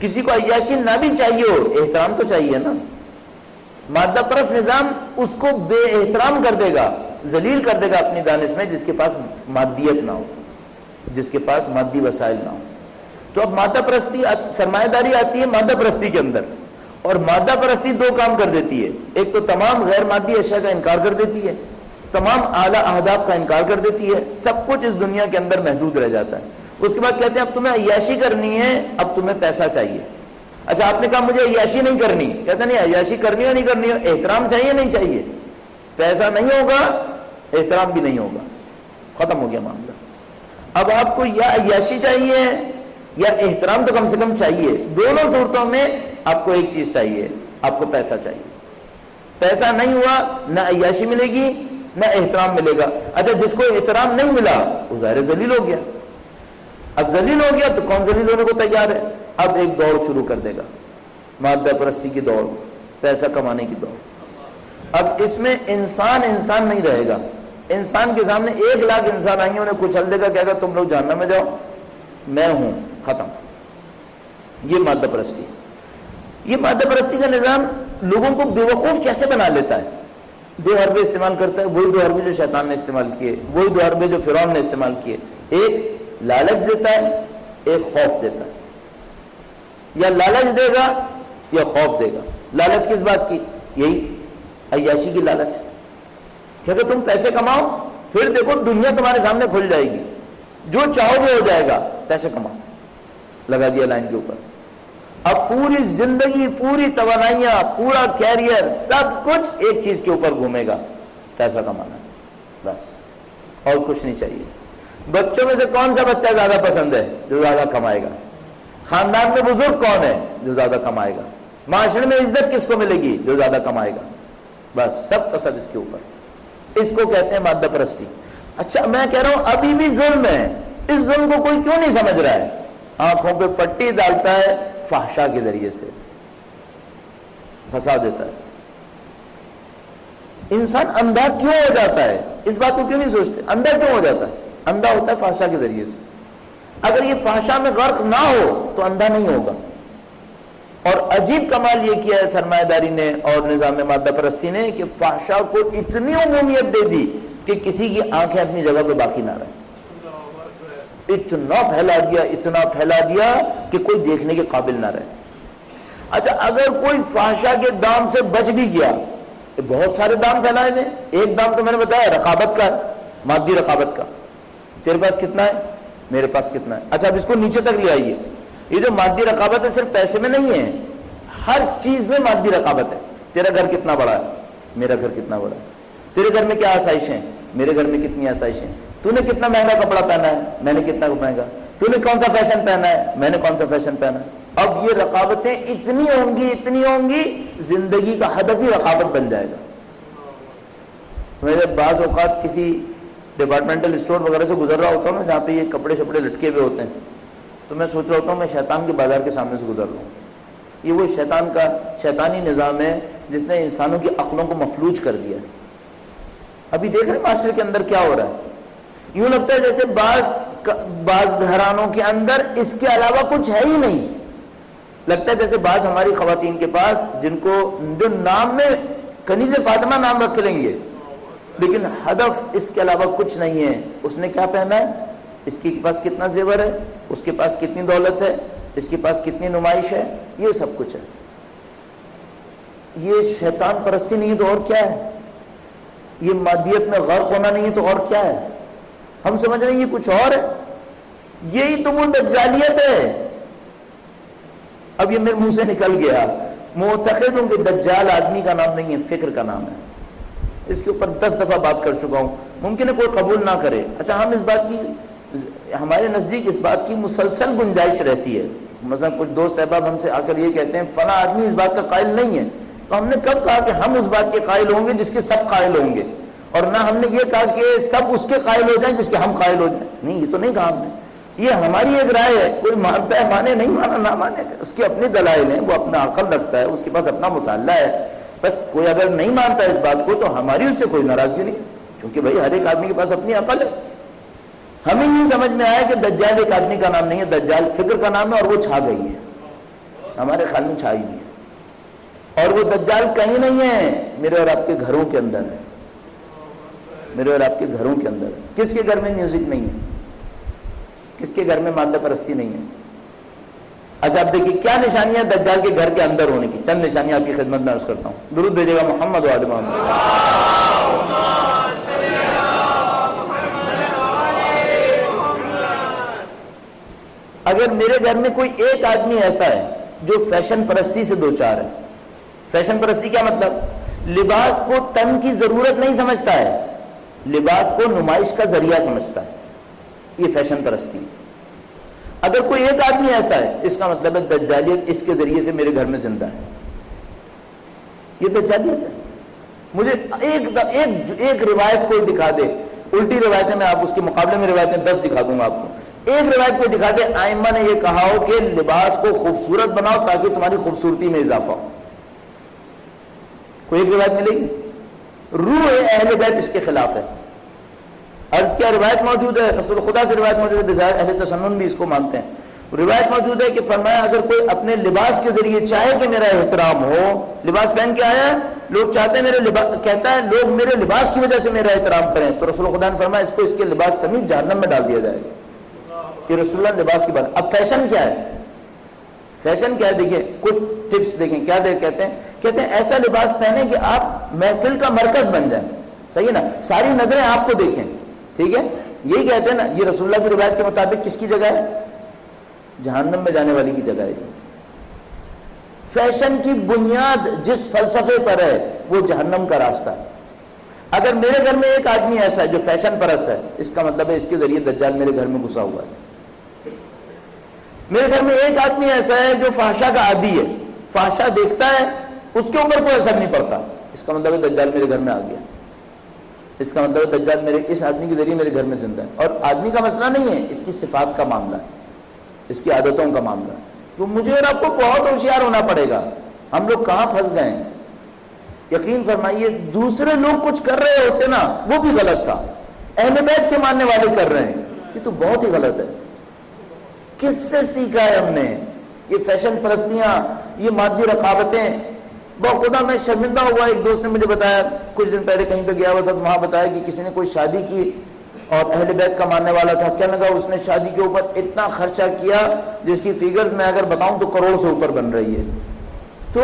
کسی کو عیاشی نہ بھی چاہیے ہو، احترام تو چاہیے نا۔ مادہ پرس نظام اس کو بے احترام کر دے گا۔ ذلیل کر دے گا اپنی دانش میں جس کے پاس مادیت نہ ہو، جس کے پاس مادی وسائل نہ ہو۔ تو اب مادہ پرستی سرمایہ داری آتی ہے مادہ پرستی کے اندر۔ اور مادہ پرستی دو کام کر دیتی ہے۔ ایک تو تمام غیر مادی اشیاء کا انکار کر دیتی ہے، تمام اعلیٰ اہداف کا انکار کر دیتی ہے، سب کچھ اس دنیا کے اندر محدود رہ جاتا ہے۔ اس کے بعد کہتے ہیں، اب تمہیں عیاشی کرنی ہے، اب تمہیں پیسہ چاہیے۔ اچھا آپ نے کہا مجھے عیاشی نہیں کرنی۔ کہتے نہیں، عیاشی کرنی ہو نہیں کرنی ہو احترام چاہیے، نہیں چاہیے۔ پیسہ نہیں ہوگا، احترام بھی نہیں ہوگا۔ ختم ہو گیا معاملہ۔ اب آپ کو یا عیاشی چاہیے یا احترام تو کم سے کم چاہیے۔ دونوں صورتوں میں آپ کو ایک چیز چاہیے، آپ کو پیسہ چاہیے۔ پیسہ نہیں ہوا، نہ عیاشی ملے گی، نہ احترام ملے گا۔ اچھا جس کو احترام نہیں ملا، وہ ظاہر ذلیل ہو گیا۔ اب ذلیل ہو گیا تو کون ذلیل ہونے کو تیار ہے؟ اب ایک دوڑ شروع کر دے گا۔ مادہ پرستی کی دوڑ، پیسہ کمانے کی دوڑ۔ اب اس میں انسان انسان نہیں رہے گا۔ انسان کے سامنے ایک لاکھ انسان آئیں گے، انہیں کچل دے گا کہ اگر تم لوگ جاننا میں جاؤ، میں ہوں، ختم۔ یہ مادہ پرستی۔ یہ مادہ پرستی کا نظام لوگوں کو بے وقوف کیسے بنا لیتا ہے؟ دو حربے استعمال کرتا ہے، وہی دو حربے جو شیطان نے استعمال کیے، وہی دو حربے جو فرعون نے استعمال کیے۔ ایک لالچ دیتا ہے، ایک خوف دیتا ہے۔ یا لالچ دے گا یا خوف دے گا۔ لالچ کس بات کی؟ یہی عیاشی کی لالچ کہ اگر تم پیسے کماؤ، پھر دیکھو دنیا تمہارے سامنے کھل جائے گی۔ جو چاہو گے ہو جائے گا، پیسے کماؤ۔ لگا دیا لائن کے اوپر۔ اب پوری زندگی، پوری توانائیاں، پورا کیریئر سب کچھ ایک چیز کے اوپر گھومے گا۔ پیسہ کمانا۔ بس۔ اور کچھ نہیں چاہیے۔ بچوں میں سے کون سا بچہ زیادہ پسند ہے جو زیادہ کمائے گا؟ خاندان میں بزرگ کون ہے جو زیادہ کمائے گا؟ معاشرے میں عزت کس کو ملے گی جو زیادہ کمائے گا؟ بس سب کا سب اس کے اوپر۔ اس کو کہتے ہیں مادہ پرستی۔ اچھا میں کہہ رہا ہوں ابھی بھی ظلم ہے۔ اس ظلم کو کوئی کیوں نہیں سمجھ رہا ہے؟ آنکھوں پہ پٹی ڈالتا ہے فحشا کے ذریعے سے۔ پھنسا دیتا ہے۔ انسان اندھا کیوں ہو جاتا ہے؟ اس بات کو کیوں نہیں سوچتے؟ اندھا کیوں ہو جاتا ہے؟ اندھا ہوتا ہے فحشا کے ذریعے سے۔ اگر یہ فحشا میں غرق نہ ہو تو اندھا نہیں ہوگا۔ اور عجیب کمال یہ کیا ہے سرمایہ داری نے اور نظام مادہ پرستی نے کہ فحشا کو اتنی عمومیت دے دی کہ کسی کی آنکھیں اپنی جگہ پہ باقی نہ رہے اتنا پھیلا دیا، اتنا پھیلا دیا کہ کوئی دیکھنے کے قابل نہ رہے۔ اچھا اگر کوئی فاشا کے دام سے بچ بھی گیا، بہت سارے دام پھیلائے نے۔ ایک دام تو میں نے بتایا، رقابت کا، مادی رقابت کا۔ تیرے پاس کتنا ہے؟ میرے پاس کتنا ہے۔ اچھا اب اس کو نیچے تک لے آئیے۔ یہ جو مادی رقابت ہے صرف پیسے میں نہیں ہے، ہر چیز میں مادی رقابت ہے۔ تیرا گھر کتنا بڑا ہے؟ میرا گھر کتنا بڑا ہے۔ تیرے گھر میں کیا آسائش ہیں؟ میرے گھر میں کتنی آسائش ہیں؟ تو نے کتنا مہنگا کپڑا پہنا ہے؟ میں نے کتنا مہنگا۔ تو نے کون سا فیشن پہنا ہے؟ میں نے کون سا فیشن پہنا ہے؟ اب یہ رقابتیں اتنی ہوں گی، اتنی ہوں گی، زندگی کا ہدف ہی رقابت بن جائے گا۔ میرے بعض اوقات کسی ڈپارٹمنٹل اسٹور وغیرہ سے گزر رہا ہوتا ہوں نا، جہاں پہ یہ کپڑے شپڑے لٹکے ہوئے ہوتے ہیں تو میں سوچ رہا ہوتا ہوں میں شیطان کے بازار کے سامنے سے گزر رہا ہوں۔ یہ وہ شیطان کا شیطانی نظام ہے جس نے انسانوں کی عقلوں کو مفلوج کر دیا۔ ابھی دیکھ رہے ہیں معاشرے کے اندر کیا ہو رہا ہے۔ یوں لگتا ہے جیسے بعض بعض گھرانوں کے اندر اس کے علاوہ کچھ ہے ہی نہیں۔ لگتا ہے جیسے بعض ہماری خواتین کے پاس جن کو جو نام میں کنیز فاطمہ نام رکھ لیں گے، لیکن ہدف اس کے علاوہ کچھ نہیں ہے۔ اس نے کیا پہنا ہے؟ اس کے پاس کتنا زیور ہے؟ اس کے پاس کتنی دولت ہے؟ اس کے پاس کتنی نمائش ہے؟ یہ سب کچھ ہے۔ یہ شیطان پرستی نہیں ہے تو اور کیا ہے؟ یہ مادیت میں غرق ہونا نہیں ہے تو اور کیا ہے؟ ہم سمجھ رہے ہیں یہ کچھ اور ہے۔ یہی تو وہ دجالیت ہے۔ اب یہ میرے منہ سے نکل گیا۔ معتقد ہوں کہ دجال آدمی کا نام نہیں ہے، فکر کا نام ہے۔ اس کے اوپر دس دفعہ بات کر چکا ہوں۔ ممکن ہے کوئی قبول نہ کرے۔ اچھا ہم اس بات کی ہمارے نزدیک اس بات کی مسلسل گنجائش رہتی ہے۔ مثلا کچھ دوست احباب ہم سے آ کر یہ کہتے ہیں، فلاں آدمی اس بات کا قائل نہیں ہے۔ تو ہم نے کب کہا کہ ہم اس بات کے قائل ہوں گے جس کے سب قائل ہوں گے؟ اور نہ ہم نے یہ کہا کہ سب اس کے قائل ہو جائیں جس کے ہم قائل ہو جائیں۔ نہیں، یہ تو نہیں کہا ہم نے۔ یہ ہماری ایک رائے ہے۔ کوئی مانتا ہے، مانے، نہیں مانا، نہ مانے۔ اس کی اپنی دلائل ہیں، وہ اپنا عقل رکھتا ہے، اس کے پاس اپنا مطالعہ ہے۔ بس کوئی اگر نہیں مانتا اس بات کو تو ہماری اس سے کوئی ناراضگی نہیں کیونکہ بھائی، ہر ایک آدمی کے پاس اپنی عقل ہے۔ ہمیں یوں سمجھ میں آیا کہ دجال ایک آدمی کا نام نہیں ہے، دجال فکر کا نام ہے اور وہ چھا گئی ہے۔ ہمارے خیال میں چھائی بھی ہے۔ اور وہ دجال کہیں نہیں ہے، میرے اور آپ کے گھروں کے اندر ہے۔ میرے اور آپ کے گھروں کے اندر ہے۔ کس کے گھر میں میوزک نہیں ہے؟ کس کے گھر میں مادہ پرستی نہیں ہے؟ اچھا آپ دیکھیے، کیا نشانیاں دجال کے گھر کے اندر ہونے کی؟ چند نشانیاں آپ کی خدمت میں عرض کرتا ہوں۔ درود بھیجے گا محمد وعد محمد۔ اگر میرے گھر میں کوئی ایک آدمی ایسا ہے جو فیشن پرستی سے دو چار ہے فیشن پرستی کیا مطلب؟ لباس کو تن کی ضرورت نہیں سمجھتا ہے لباس کو نمائش کا ذریعہ سمجھتا ہے۔ یہ فیشن پرستی اگر کوئی ایک آدمی ایسا ہے اس کا مطلب ہے دجالیت اس کے ذریعے سے میرے گھر میں زندہ ہے۔ یہ دجالیت ہے۔ مجھے ایک ایک, ایک روایت کوئی دکھا دے۔ الٹی روایتیں میں آپ اس کے مقابلے میں روایتیں دس دکھا دوں گا آپ کو۔ ایک روایت کو دکھاتے آئمہ نے یہ کہا ہو کہ لباس کو خوبصورت بناؤ تاکہ تمہاری خوبصورتی میں اضافہ ہو۔ کوئی ایک روایت ملے گی؟ روح اہل بیت اس کے خلاف ہے۔ عرض کیا، روایت موجود ہے، رسول خدا سے روایت موجود ہے اہل تسنن بھی اس کو مانتے ہیں۔ روایت موجود ہے کہ فرمایا، اگر کوئی اپنے لباس کے ذریعے چاہے کہ میرا احترام ہو، لباس پہن کے آیا، لوگ چاہتے ہیں میرے لباس کہتا ہے، لوگ میرے لباس کی وجہ سے میرا احترام کریں، تو رسول خدا نے فرمایا، اس کو اس کے لباس سمیت جہنم میں ڈال دیا جائے گا۔ یہ رسول اللہ لباس کی بات اب فیشن کیا ہے؟ فیشن کیا ہے؟ دیکھیں، کچھ ٹپس دیکھیں، کیا دے کہتے ہیں؟ کہتے ہیں، ایسا لباس پہنے کہ آپ محفل کا مرکز بن جائیں۔ صحیح ہے نا؟ ساری نظریں آپ کو دیکھیں۔ ٹھیک ہے؟ یہی کہتے ہیں نا، یہ رسول اللہ کی روایت کے مطابق کس کی جگہ ہے؟ جہنم میں جانے والی کی جگہ ہے۔ فیشن کی بنیاد جس فلسفے پر ہے، وہ جہنم کا راستہ ہے۔ اگر میرے گھر میں ایک آدمی ایسا ہے جو فیشن پرست ہے، اس کا مطلب ہے اس کے ذریعے دجال میرے گھر میں گھسا ہوا ہے۔ میرے گھر میں ایک آدمی ایسا ہے جو فاشا کا عادی ہے۔ فاشا دیکھتا ہے، اس کے اوپر کوئی اثر نہیں پڑتا۔ اس کا مطلب ہے دجال میرے گھر میں آ گیا۔ اس کا مطلب ہے دجال میرے، اس آدمی کے ذریعے میرے گھر میں زندہ ہے۔ اور آدمی کا مسئلہ نہیں ہے، اس کی صفات کا معاملہ ہے۔ اس کی عادتوں کا معاملہ ہے۔ تو مجھے اور آپ کو بہت ہوشیار ہونا پڑے گا۔ ہم لوگ کہاں پھنس گئے ہیں؟ یقین فرمائیے، دوسرے لوگ کچھ کر رہے ہوتے نا، وہ بھی غلط تھا۔ اہل بیت کے ماننے والے کر رہے ہیں۔ یہ تو بہت ہی غلط ہے۔ کس سے سیکھا ہے ہم نے؟ یہ فیشن پرستیاں، یہ مادی رقابتیں۔ بہت خدا میں شرمندہ ہوا، ایک دوست نے مجھے بتایا، کچھ دن پہلے کہیں پہ گیا ہوا تھا تو وہاں بتایا کہ کسی نے کوئی شادی کی اور اہل بیت کا ماننے والا تھا۔ کیا لگا اس نے شادی کے اوپر اتنا خرچہ کیا جس کی فیگرز میں اگر بتاؤں تو کروڑ سے اوپر بن رہی ہے؟ تو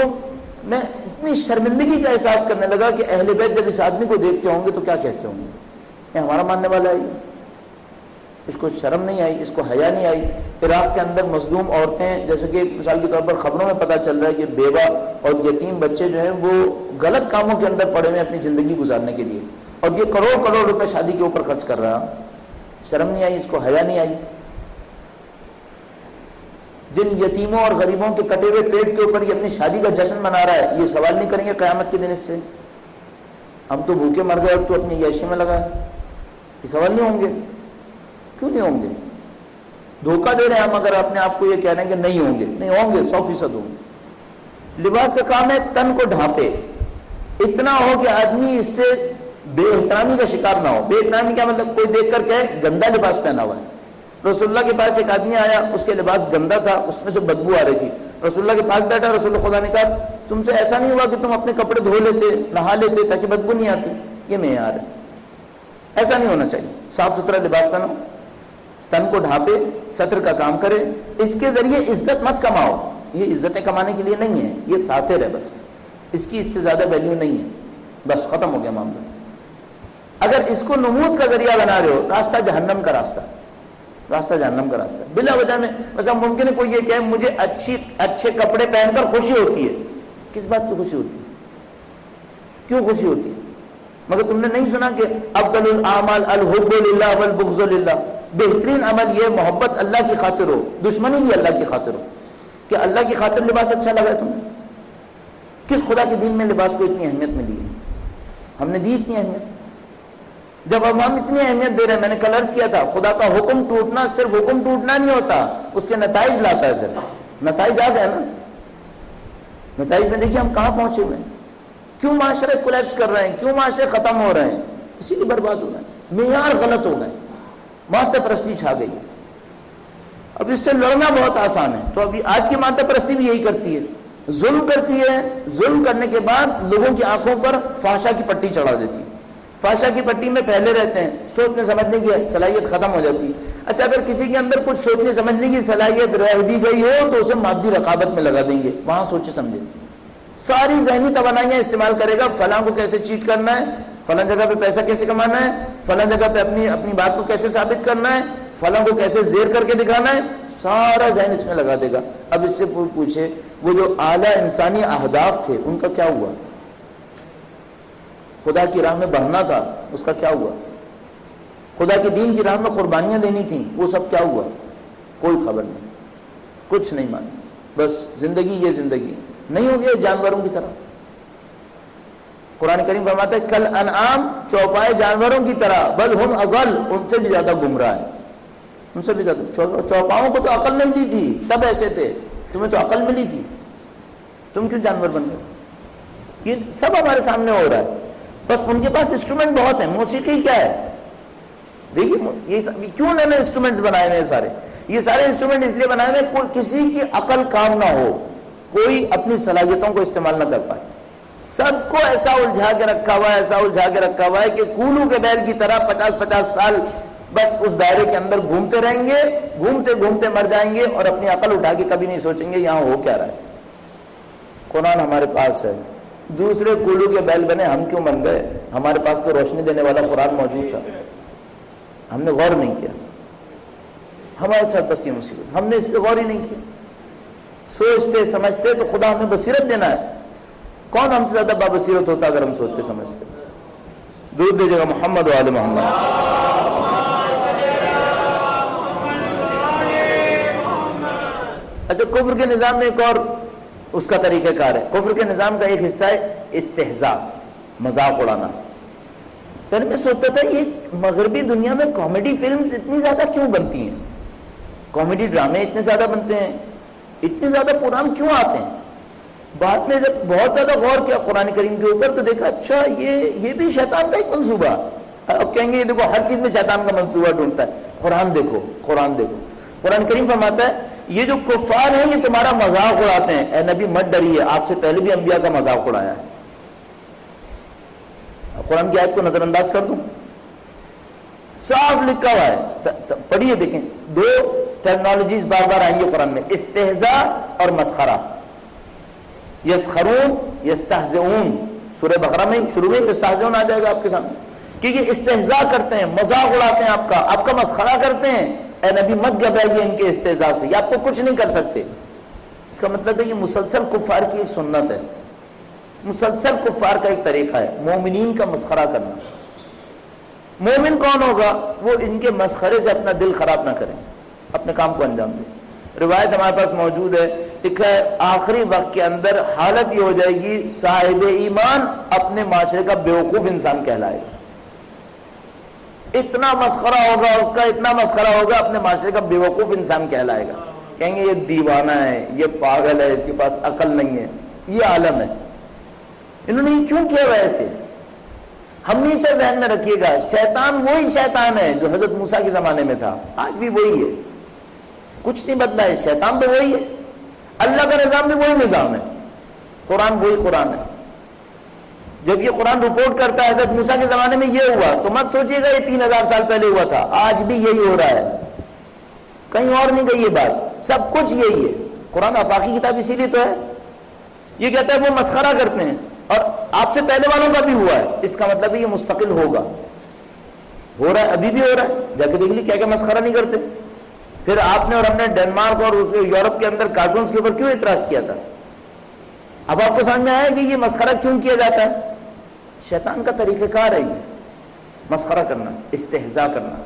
میں اتنی شرمندگی کا احساس کرنے لگا کہ اہل بیت جب اس آدمی کو دیکھتے ہوں گے تو کیا کہتے ہوں گے؟ یہ ہمارا ماننے والا ہے۔ اس کو شرم نہیں آئی، اس کو حیا نہیں آئی۔ عراق کے اندر مظلوم عورتیں، جیسے کہ مثال کے طور پر خبروں میں پتہ چل رہا ہے کہ بیوہ اور یتیم بچے جو ہیں، وہ غلط کاموں کے اندر پڑے ہوئے اپنی زندگی گزارنے کے لیے۔ اور یہ کروڑ کروڑ روپے شادی کے اوپر خرچ کر رہا شرم نہیں آئی، اس کو حیا نہیں آئی۔ جن یتیموں اور غریبوں کے کٹے ہوئے پیٹ کے اوپر یہ اپنی شادی کا جشن منا رہا ہے، یہ سوال نہیں کریں گے قیامت کے دن اس سے۔ ہم تو بھوکے مر گئے اب تو اپنی یشی میں لگا یہ سوال نہیں ہوں گے۔ کیوں نہیں ہوں گے؟ دھوکہ دے رہے ہیں ہم اگر اپنے آپ کو یہ کہہ رہے ہیں کہ نہیں ہوں گے۔ نہیں ہوں گے، سو فیصد ہوں گے۔ لباس کا کام ہے تن کو ڈھانپے۔ اتنا ہو کہ آدمی اس سے بے احترامی کا شکار نہ ہو۔ بے احترامی کیا مطلب؟ کوئی دیکھ کر کہ گندا لباس پہنا ہوا ہے۔ رسول اللہ کے پاس ایک آدمی آیا، اس کے لباس گندا تھا، اس میں سے بدبو آ رہی تھی۔ رسول اللہ کے پاس بیٹھا، رسول اللہ خدا نے کہا، تم سے ایسا نہیں ہوا کہ تم اپنے کپڑے دھو لیتے، نہا لیتے تاکہ بدبو نہیں آتی؟ یہ میں آ ایسا نہیں ہونا چاہیے۔ صاف ستھرا لباس پہنو تن کو ڈھانپے، سطر کا کام کرے۔ اس کے ذریعے عزت مت کماؤ۔ یہ عزتیں کمانے کے لیے نہیں ہے یہ ساتر ہے بس۔ اس کی اس سے زیادہ ویلیو نہیں ہے۔ بس ختم ہو گیا معاملہ۔ اگر اس کو نمود کا ذریعہ بنا رہے ہو، راستہ جہنم کا راستہ۔ راستہ جہنم کا راستہ۔ بلا وجہ میں بس ممکن ہے کوئی یہ کہ مجھے اچھی، اچھے کپڑے پہن کر خوشی ہوتی ہے۔ کس بات کی خوشی ہوتی ہے؟ کیوں خوشی ہوتی ہے؟ مگر تم نے نہیں سنا کہ افضل العمل الحب للہ والبغض للہ۔ بہترین عمل یہ محبت اللہ کی خاطر ہو، دشمنی بھی اللہ کی خاطر ہو۔ کہ اللہ کی خاطر لباس اچھا لگا ہے تمہیں کس خدا کے دین میں لباس کو اتنی اہمیت ملی ہے؟ ہم نے دی اتنی اہمیت۔ جب اب ہم اتنی اہمیت دے رہے ہیں، میں نے کل عرض کیا تھا، خدا کا حکم ٹوٹنا صرف حکم ٹوٹنا نہیں ہوتا، اس کے نتائج لاتا ہے پھر نتائج آ گئے نا۔ نتائج میں دیکھیے ہم کہاں پہنچے ہوئے ہیں۔ کیوں معاشرے کولیپس کر رہے ہیں؟ کیوں معاشرے ختم ہو رہے ہیں؟ اسی لیے برباد ہو رہے ہیں۔ معیار غلط ہو گئے۔ مات پرستی چھا گئی اب اس سے لڑنا بہت آسان ہے۔ تو ابھی آج کی مات پرستی بھی یہی کرتی ہے۔ ظلم کرتی ہے۔ ظلم کرنے کے بعد لوگوں کی آنکھوں پر فاشا کی پٹی چڑھا دیتی ہے۔ فاشا کی پٹی میں پہلے رہتے ہیں۔ سوچنے سمجھنے کی صلاحیت ختم ہو جاتی ہے۔ اچھا اگر کسی کے اندر کچھ سوچنے سمجھنے کی صلاحیت رہ بھی گئی ہو تو اسے مادی رقابت میں لگا دیں گے۔ وہاں سوچے سمجھے۔ ساری ذہنی توانائیاں استعمال کرے گا۔ فلاں کو کیسے چیٹ کرنا ہے؟ فلاں جگہ پہ پیسہ کیسے کمانا ہے؟ فلاں جگہ پہ اپنی اپنی بات کو کیسے ثابت کرنا ہے؟ فلاں کو کیسے زیر کر کے دکھانا ہے؟ سارا ذہن اس میں لگا دے گا۔ اب اس سے پوچھے، وہ جو اعلیٰ انسانی اہداف تھے، ان کا کیا ہوا؟ خدا کی راہ میں بڑھنا تھا، اس کا کیا ہوا؟ خدا کے دین کی راہ میں قربانیاں دینی تھیں، وہ سب کیا ہوا؟ کوئی خبر نہیں۔ کچھ نہیں مانی بس زندگی یہ زندگی۔ نہیں ہو گیا جانوروں کی طرح۔ قرآن کریم فرماتا ہے، کل انعام چوپائے جانوروں کی طرح، بل ہم اغل، ان سے بھی زیادہ گمراہ ہے ان سے بھی زیادہ چوپاؤں کو تو عقل نہیں دی تھی، تب ایسے تھے۔ تمہیں تو عقل ملی تھی۔ تم کیوں جانور بن گئے؟ یہ سب ہمارے سامنے ہو رہا ہے۔ بس ان کے پاس انسٹرومنٹ بہت ہیں۔ موسیقی کیا ہے؟ دیکھیے یہ کیوں انہوں نے انسٹرومنٹس بنائے ہوئے سارے؟ یہ سارے انسٹرومنٹ اس لیے بنائے ہوئے کوئی کسی کی عقل کام نہ ہو۔ کوئی اپنی صلاحیتوں کو استعمال نہ کر پائے۔ سب کو ایسا الجھا کے رکھا ہوا ہے، ایسا الجھا کے رکھا ہوا ہے کہ کولو کے بیل کی طرح پچاس پچاس سال بس اس دائرے کے اندر گھومتے رہیں گے، گھومتے گھومتے مر جائیں گے اور اپنی عقل اٹھا کے کبھی نہیں سوچیں گے یہاں ہو کیا رہا ہے۔ قرآن ہمارے پاس ہے۔ دوسرے کولو کے بیل بنے، ہم کیوں بن گئے؟ ہمارے پاس تو روشنی دینے والا قرآن موجود تھا۔ ہم نے غور نہیں کیا۔ ہمارے ساتھ بس یہ مصیبت۔ ہم نے اس پہ غور ہی نہیں کیا۔ سوچتے، سمجھتے تو خدا ہمیں بصیرت دینا ہے۔ کون ہم سے زیادہ بابصیرت ہوتا اگر ہم سوچتے سمجھتے؟ دور دیجیے گا محمد والے محمد۔ اچھا کفر کے نظام میں ایک اور اس کا طریقہ کار ہے۔ کفر کے نظام کا ایک حصہ ہے استحزا مذاق اڑانا۔ پہلے میں سوچتا تھا، یہ مغربی دنیا میں کامیڈی فلمز اتنی زیادہ کیوں بنتی ہیں؟ کامیڈی ڈرامے اتنے زیادہ بنتے ہیں۔ اتنے زیادہ پران کیوں آتے ہیں؟ بعد میں جب بہت زیادہ غور کیا قرآن کریم کے اوپر تو دیکھا اچھا یہ یہ بھی شیطان کا ایک منصوبہ۔ اب کہیں گے، یہ دیکھو، ہر چیز میں شیطان کا منصوبہ ڈھونڈتا ہے۔ قرآن دیکھو قرآن دیکھو۔ قرآن کریم فرماتا ہے، یہ جو کفار ہیں، یہ تمہارا مذاق اڑاتے ہیں۔ اے نبی، مت ڈریے، آپ سے پہلے بھی انبیاء کا مذاق اڑایا ہے۔ قرآن کی آیت کو نظر انداز کر دوں۔ صاف لکھا ہوا ہے۔ پڑھیے، دیکھیں۔ دو ٹیکنالوجیز بار بار آئیں گے قرآن میں استحزا اور مسخرہ۔ یسخرون یستحزعون سورہ بقرہ میں، شروع میں استحزعون آ جائے گا آپ کے سامنے۔ کہ یہ استحزا کرتے ہیں، مذاق اڑاتے ہیں آپ کا آپ کا مسخرہ کرتے ہیں۔ اے نبی، مت گھبرائیے ان کے استحزا سے، یہ آپ کو کچھ نہیں کر سکتے۔ اس کا مطلب ہے یہ مسلسل کفار کی ایک سنت ہے۔ مسلسل کفار کا ایک طریقہ ہے، مومنین کا مسخرہ کرنا۔ مومن کون ہوگا؟ وہ ان کے مسخرے سے اپنا دل خراب نہ کریں، اپنے کام کو انجام دیں۔ روایت ہمارے پاس موجود ہے لکھا ہے آخری وقت کے اندر حالت یہ ہو جائے گی، صاحب ایمان اپنے معاشرے کا بیوقوف انسان کہلائے۔ گا اتنا مسخرہ ہوگا، اس کا اتنا مسخرہ ہوگا، اپنے معاشرے کا بیوقوف انسان کہلائے گا۔ کہیں گے، یہ دیوانہ ہے، یہ پاگل ہے، اس کے پاس عقل نہیں ہے۔ یہ عالم ہے۔ انہوں نے یہ کیوں کیا ویسے ہمیشہ ذہن میں رکھیے گا، شیطان وہی شیطان ہے جو حضرت موسیٰ کے زمانے میں تھا۔ آج بھی وہی ہے۔ کچھ نہیں بدلا ہے، شیطان تو وہی ہے۔ اللہ کا نظام بھی وہی نظام ہے۔ قرآن وہی قرآن ہے۔ جب یہ قرآن رپورٹ کرتا ہے، حضرت موسیٰ کے زمانے میں یہ ہوا۔ تو مت سوچئے گا، یہ تین ہزار سال پہلے ہوا تھا۔ آج بھی یہی ہو رہا ہے۔ کہیں اور نہیں گئی یہ بات۔ سب کچھ یہی ہے۔ قرآن آفاقی کتاب اسی لیے تو ہے۔ یہ کہتا ہے وہ مسخرہ کرتے ہیں۔ اور آپ سے پہلے والوں کا بھی ہوا ہے۔ اس کا مطلب ہے یہ مستقل ہوگا۔ ہو رہا ہے، ابھی بھی ہو رہا ہے۔ جا کے دیکھ لی کیا کیا مسخرہ نہیں کرتے۔ پھر آپ نے اور ہم نے ڈینمارک اور یورپ کے اندر کارٹونس کے اوپر کیوں اعتراض کیا تھا؟ اب آپ کو سمجھ میں آیا کہ یہ مسخرہ کیوں کیا جاتا ہے؟ شیطان کا طریقہ کار ہے یہ، مسخرہ کرنا، استحضاء کرنا۔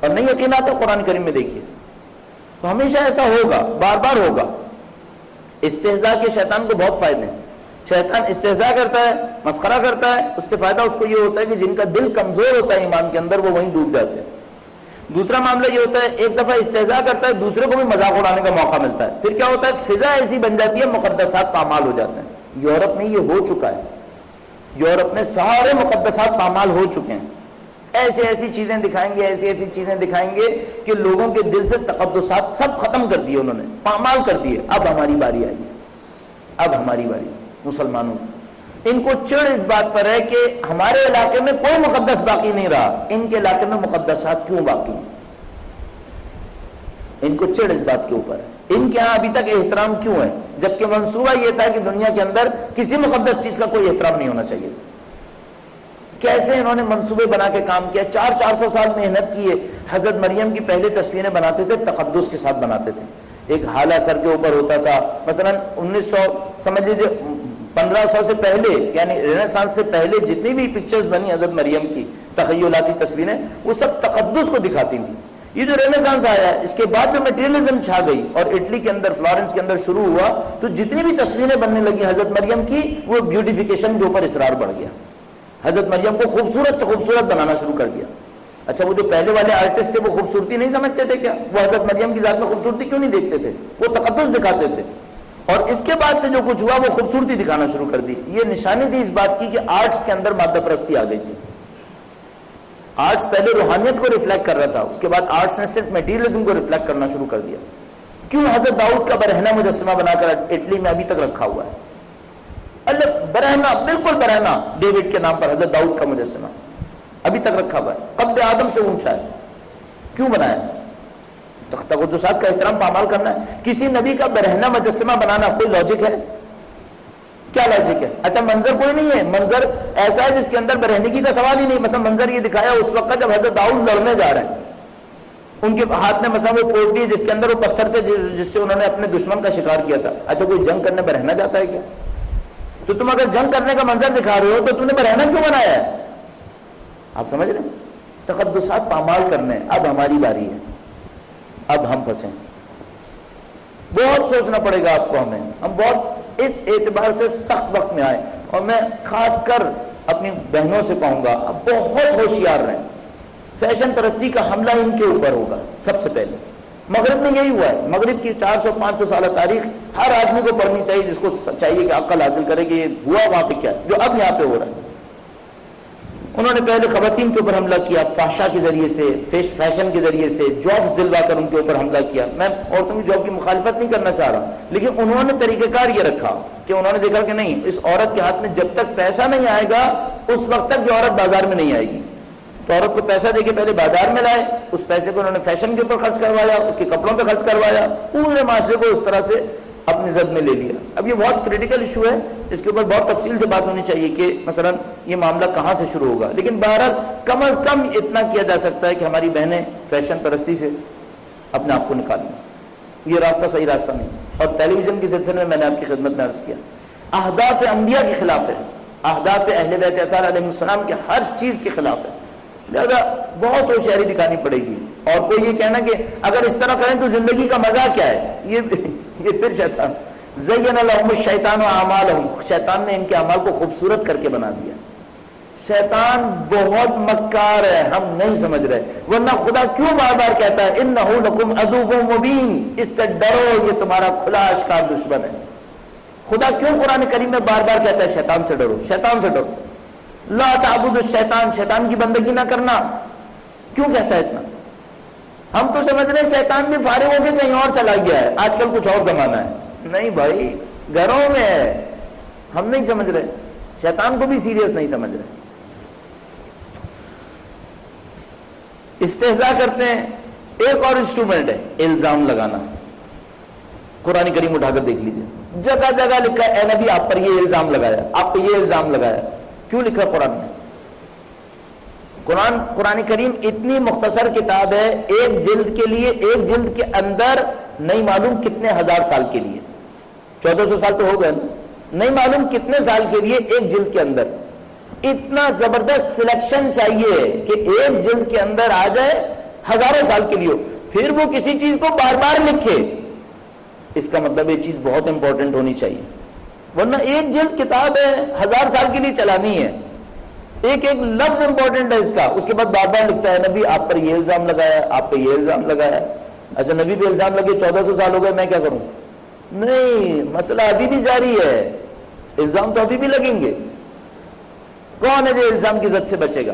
اور نہیں، یقین آتا قرآن کریم میں دیکھیے۔ تو ہمیشہ ایسا ہوگا، بار بار ہوگا۔ استحضاء کے شیطان کو بہت فائدے ہیں۔ شیطان استحضاء کرتا ہے، مسخرہ کرتا ہے، اس سے فائدہ اس کو یہ ہوتا ہے کہ جن کا دل کمزور ہوتا ہے ایمان کے اندر، وہ وہیں ڈوب جاتے ہیں۔ دوسرا معاملہ یہ ہوتا ہے، ایک دفعہ استحضاء کرتا ہے، دوسرے کو بھی مذاق اڑانے کا موقع ملتا ہے۔ پھر کیا ہوتا ہے؟ فضا ایسی بن جاتی ہے، مقدسات پامال ہو جاتے ہیں۔ یورپ میں یہ ہو چکا ہے۔ یورپ میں سارے مقدسات پامال ہو چکے ہیں۔ ایسی ایسی چیزیں دکھائیں گے، ایسی ایسی چیزیں دکھائیں گے کہ لوگوں کے دل سے تقدسات سب ختم کر دیے انہوں نے، پامال کر دیے۔ اب ہماری باری آئی اب ہماری باری مسلمانوں ان کو چڑ اس بات پر ہے کہ ہمارے علاقے میں کوئی مقدس باقی نہیں رہا۔ ان کے علاقے میں مقدسات کیوں باقی ہیں؟ ان کو چڑ اس بات کے اوپر ہے۔ ان کے ہاں ابھی تک احترام کیوں ہے؟ جبکہ منصوبہ یہ تھا کہ دنیا کے اندر کسی مقدس چیز کا کوئی احترام نہیں ہونا چاہیے تھا۔ کیسے انہوں نے منصوبے بنا کے کام کیا؟ چار چار سو سال محنت کیے حضرت مریم کی پہلے تصویریں بناتے تھے، تقدس کے ساتھ بناتے تھے۔ ایک حالہ سر کے اوپر ہوتا تھا۔ مثلا انیس سو، سمجھ لیجیے پندرہ سو سے پہلے یعنی رینسانس سے پہلے جتنی بھی پکچرز بنی حضرت مریم کی، تخیلاتی تصویریں، وہ سب تقدس کو دکھاتی تھیں۔ یہ جو رینیسانس آیا ہے، اس کے بعد جو میٹیریلزم چھا گئی اور اٹلی کے اندر، فلورنس کے اندر شروع ہوا، تو جتنی بھی تصویریں بننے لگی حضرت مریم کی، وہ بیوٹیفیکیشن کے اوپر اصرار بڑھ گیا۔ حضرت مریم کو خوبصورت سے خوبصورت بنانا شروع کر دیا۔ اچھا وہ جو پہلے والے آرٹسٹ تھے، وہ خوبصورتی نہیں سمجھتے تھے کیا؟ وہ حضرت مریم کی ذات میں خوبصورتی کیوں نہیں دیکھتے تھے؟ وہ تقدس دکھاتے تھے۔ اور اس کے بعد سے جو کچھ ہوا، وہ خوبصورتی دکھانا شروع کر دی۔ یہ نشانی تھی اس بات کی کہ آرٹس کے اندر مادہ پرستی آ گئی تھی۔ آرٹس پہلے روحانیت کو ریفلیکٹ کر رہا تھا، اس کے بعد آرٹس نے صرف میٹیریلزم کو ریفلیکٹ کرنا شروع کر دیا۔ کیوں حضرت داؤد کا برہنہ مجسمہ بنا کر اٹلی میں ابھی تک رکھا ہوا ہے؟ اللہ برہنا بالکل برہنا ڈیوڈ کے نام پر حضرت داؤد کا مجسمہ ابھی تک رکھا ہوا ہے۔ قبل آدم سے اونچا ہے۔ کیوں بنایا؟ تقدسات کا احترام پامال کرنا ہے۔ کسی نبی کا برہنہ مجسمہ بنانا کوئی لاجک ہے؟ کیا لاجک ہے؟ اچھا منظر کوئی نہیں ہے۔ منظر ایسا ہے جس کے اندر برہنگی کا سوال ہی نہیں۔ مثلا منظر یہ دکھایا اس وقت جب حضرت داؤد لڑنے جا رہے ہیں۔ ان کے ہاتھ میں مثلا وہ پوٹی جس کے اندر وہ پتھر تھے، جس سے انہوں نے اپنے دشمن کا شکار کیا تھا۔ اچھا کوئی جنگ کرنے پر رہنا جاتا ہے کیا؟ تو تم اگر جنگ کرنے کا منظر دکھا رہے ہو تو تم نے برہنا کیوں بنایا ہے؟ آپ سمجھ رہے ہیں؟ تقدسات پامال کرنے اب ہماری باری ہے۔ اب ہم پھنسے بہت سوچنا پڑے گا آپ کو ہمیں۔ ہم بہت اس اعتبار سے سخت وقت میں آئے۔ اور میں خاص کر اپنی بہنوں سے کہوں گا، اب بہت ہوشیار رہیں۔ فیشن پرستی کا حملہ ان کے اوپر ہوگا، سب سے پہلے۔ مغرب میں یہی ہوا ہے۔ مغرب کی چار سو پانچ سو سالہ تاریخ ہر آدمی کو پڑھنی چاہیے، جس کو چاہیے کہ عقل حاصل کرے کہ یہ ہوا وہاں پہ کیا جو اب یہاں پہ ہو رہا ہے۔ انہوں نے پہلے خواتین کے اوپر حملہ کیا فاشا کے ذریعے سے فیشن کے ذریعے سے جابز دلوا کر ان کے اوپر حملہ کیا۔ میں عورتوں کی جاب کی مخالفت نہیں کرنا چاہ رہا، لیکن انہوں نے طریقہ کار یہ رکھا کہ انہوں نے دیکھا کہ نہیں، اس عورت کے ہاتھ میں جب تک پیسہ نہیں آئے گا، اس وقت تک جو عورت بازار میں نہیں آئے گی۔ تو عورت کو پیسہ دے کے پہلے بازار میں لائے، اس پیسے کو انہوں نے فیشن کے اوپر خرچ کروایا، اس کے کپڑوں پہ خرچ کروایا، پورے معاشرے کو اس طرح سے اپنی زد میں لے لیا۔ اب یہ بہت کریٹیکل ایشو ہے۔ اس کے اوپر بہت تفصیل سے بات ہونی چاہیے کہ مثلا یہ معاملہ کہاں سے شروع ہوگا۔ لیکن بہرحال کم از کم اتنا کیا جا سکتا ہے کہ ہماری بہنیں فیشن پرستی سے اپنے آپ کو نکالیں۔ یہ راستہ صحیح راستہ نہیں۔ اور ٹیلی ویژن کے سلسلے میں میں نے آپ کی خدمت میں عرض کیا۔ اہداف انبیاء کے خلاف ہے۔ اہداف اہل بیت علیہ السلام کے ہر چیز کے خلاف ہے۔ لہذا بہت ہوشیاری دکھانی پڑے گی۔ اور کوئی یہ کہنا کہ اگر اس طرح کریں تو زندگی کا مزہ کیا ہے؟ یہ یہ پھر شیطان زین الحم الشیطان و اعمال شیطان نے ان کے اعمال کو خوبصورت کر کے بنا دیا۔ شیطان بہت مکار ہے، ہم نہیں سمجھ رہے۔ ورنہ خدا کیوں بار بار کہتا ہے ان لکم ادو مبین؟ اس سے ڈرو، یہ تمہارا کھلا اشکار دشمن ہے۔ خدا کیوں قرآن کریم میں بار بار کہتا ہے، شیطان سے ڈرو، شیطان سے ڈرو۔ لا تعبد الشیطان، شیطان کی بندگی نہ کرنا۔ کیوں کہتا ہے اتنا؟ ہم تو سمجھ رہے ہیں شیطان بھی فارغ ہو کے کہیں اور چلا گیا ہے۔ آج کل کچھ اور زمانہ ہے۔ نہیں بھائی، گھروں میں ہے۔ ہم نہیں سمجھ رہے۔ شیطان کو بھی سیریس نہیں سمجھ رہے۔ استحصا کرتے ہیں۔ ایک اور انسٹرومنٹ ہے، الزام لگانا۔ قرآن کریم اٹھا کر دیکھ لیجیے جگہ جگہ لکھا ہے، اے نبی، آپ پر یہ الزام لگایا، آپ پہ یہ الزام لگایا۔ کیوں لکھا قرآن میں؟ قرآن قرآن کریم اتنی مختصر کتاب ہے، ایک جلد کے لیے، ایک جلد کے اندر نہیں معلوم کتنے ہزار سال کے لیے۔ چودہ سو سال تو ہو گئے نہیں معلوم کتنے سال کے لیے ایک جلد کے اندر۔ اتنا زبردست سلیکشن چاہیے کہ ایک جلد کے اندر آ جائے، ہزاروں سال کے لیے۔ پھر وہ کسی چیز کو بار بار لکھے۔ اس کا مطلب یہ چیز بہت امپورٹنٹ ہونی چاہیے۔ ورنہ ایک جلد کتاب ہے، ہزار سال کے لیے چلانی ہے۔ ایک ایک لفظ امپورٹنٹ ہے اس کا۔ اس کے بعد بار بار لکھتا ہے، نبی، آپ پر یہ الزام لگایا، آپ پہ یہ الزام لگایا۔ اچھا نبی بھی الزام لگے، چودہ سو سال ہو گئے، میں کیا کروں؟ نہیں، مسئلہ ابھی بھی جاری ہے۔ الزام تو ابھی بھی لگیں گے۔ کون ہے جو الزام کی زد سے بچے گا؟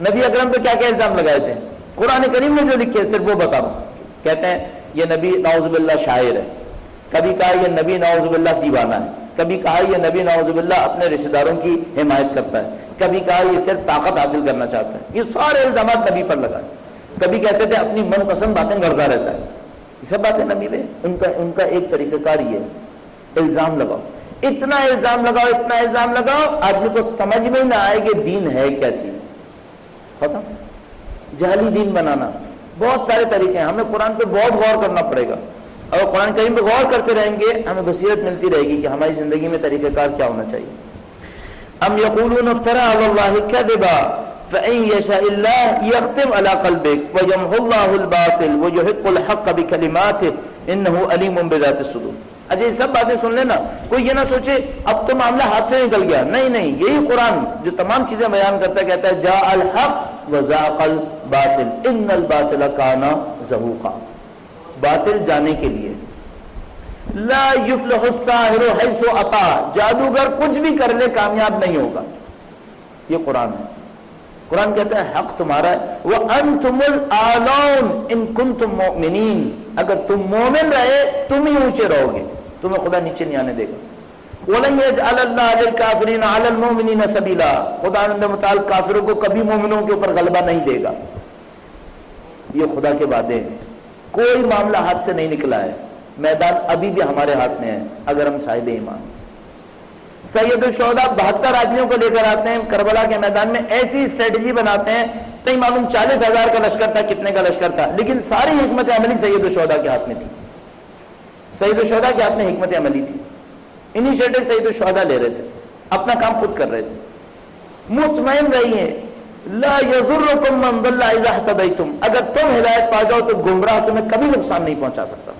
نبی اکرم پہ کیا کیا الزام لگائے تھے؟ قرآن کریم میں جو لکھے صرف وہ بتا کہتے ہیں، یہ نبی نعوذ باللہ شاعر ہے۔ کبھی کہا، یہ نبی نعوذ باللہ دیوانہ ہے۔ کبھی کہا یہ نبی نعوذ باللہ اپنے رشتہ داروں کی حمایت کرتا ہے، کبھی کہا یہ صرف طاقت حاصل کرنا چاہتا ہے۔ یہ سارے الزامات نبی پر لگائے۔ کبھی کہتے تھے اپنی من پسند باتیں کرتا رہتا ہے۔ یہ سب باتیں نبی پہ، ان کا ان کا ایک طریقہ کار یہ ہے۔ الزام لگاؤ۔ اتنا الزام لگاؤ، اتنا الزام لگاؤ، آدمی کو سمجھ میں نہ آئے کہ دین ہے کیا چیز۔ ختم۔ جہلی دین بنانا۔ بہت سارے طریقے ہیں۔ ہمیں قرآن پہ بہت غور کرنا پڑے گا۔ اور قرآن کریم پہ غور کرتے رہیں گے، ہمیں بصیرت ملتی رہے گی کہ ہماری زندگی میں طریقہ کار کیا ہونا چاہیے۔ ام یقولون افترا علی اللہ کذبا، فإن يشاء الله يختم على قلبك ويمحو الله الباطل ويحق الحق بكلماته انه عليم بذات الصدور۔ اچھا یہ سب باتیں سن لینا۔ کوئی یہ نہ سوچے، اب تو معاملہ ہاتھ سے نکل گیا۔ نہیں نہیں، یہی قرآن جو تمام چیزیں بیان کرتا ہے، کہتا ہے جا الحق وزاق الباطل، ان الباطل کانا زہوقا۔ باطل جانے کے لیے۔ لا یفلح الساحر حیث عطا جادوگر کچھ بھی کر لے کامیاب نہیں ہوگا۔ یہ قرآن ہے۔ قرآن کہتا ہے، حق تمہارا ہے۔ وَأَنْتُمُ الْآلَوْنَ إِن كُنْتُم مُؤْمِنِينَ۔ اگر تم مومن رہے، تم ہی اونچے رہو گے۔ تمہیں خدا نیچے نہیں آنے دے گا۔ وَلَنْ يَجْعَلَ اللَّهَ لِلْكَافِرِينَ عَلَى الْمُؤْمِنِينَ سَبِيلًا۔ خدا نے متعلق کافروں کو کبھی مومنوں کے اوپر غلبہ نہیں دے گا۔ یہ خدا کے وعدے ہیں۔ کوئی معاملہ ہاتھ سے نہیں نکلا ہے۔ میدان ابھی بھی ہمارے ہاتھ میں ہے، اگر ہم صاحب ایمان۔ سید الشہدا بہتر آدمیوں کو لے کر آتے ہیں، کربلا کے میدان میں ایسی اسٹریٹجی بناتے ہیں، نہیں معلوم چالیس ہزار کا لشکر تھا، کتنے کا لشکر تھا، لیکن ساری حکمت عملی سید الشہدا کے ہاتھ میں تھی۔ سید الشہدا کے ہاتھ میں حکمت عملی تھی۔ انیشیٹو سید الشہدا لے رہے تھے، اپنا کام خود کر رہے تھے۔ مطمئن رہی ہیں لا یضرکم من ضل اذا اهتدیتم اگر تم ہدایت پا جاؤ تو گمراہ تمہیں کبھی نقصان نہیں پہنچا سکتا۔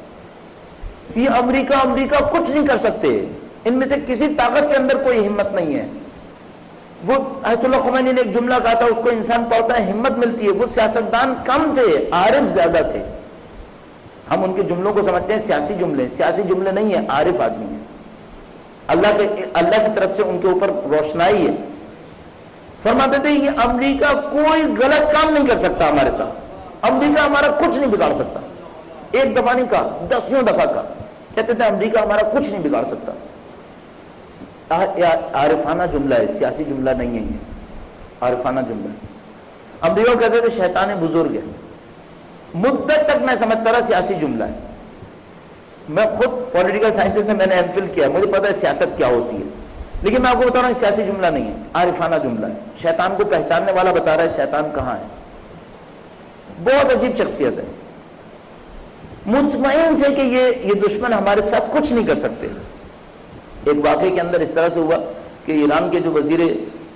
یہ امریکہ امریکہ کچھ نہیں کر سکتے۔ ان میں سے کسی طاقت کے اندر کوئی ہمت نہیں ہے۔ وہ آیت اللہ خمینی نے ایک جملہ کہا تھا، اس کو انسان پڑھتا ہے، ہمت ملتی ہے۔ وہ سیاستدان کم تھے، عارف زیادہ تھے۔ ہم ان کے جملوں کو سمجھتے ہیں، سیاسی جملے۔ سیاسی جملے نہیں ہیں، عارف آدمی ہیں۔ اللہ کے، اللہ کی طرف سے ان کے اوپر روشنائی ہے۔ فرماتے تھے کہ امریکہ کوئی غلط کام نہیں کر سکتا ہمارے ساتھ۔ امریکہ ہمارا کچھ نہیں بگاڑ سکتا۔ ایک دفعہ نہیں کہا دسیوں دفعہ کا کہتے تھے امریکہ ہمارا کچھ نہیں بگاڑ سکتا۔ عارفانہ جملہ ہے، سیاسی جملہ نہیں ہے یہ۔ عارفانہ جملہ ہے۔ امریکہ کہتے تھے شیطان بزرگ ہے۔ مدت تک میں سمجھتا رہا سیاسی جملہ ہے۔ میں خود پولیٹیکل سائنسز میں میں نے ایم فل کیا مجھے پتا ہے سیاست کیا ہوتی ہے۔ لیکن میں آپ کو بتا رہا ہوں سیاسی جملہ نہیں ہے، عارفانہ جملہ ہے۔ شیطان کو پہچاننے والا بتا رہا ہے شیطان کہاں ہے۔ بہت عجیب شخصیت ہے۔ مطمئن سے کہ یہ یہ دشمن ہمارے ساتھ کچھ نہیں کر سکتے۔ ایک واقعے کے اندر اس طرح سے ہوا کہ ایران کے جو وزیر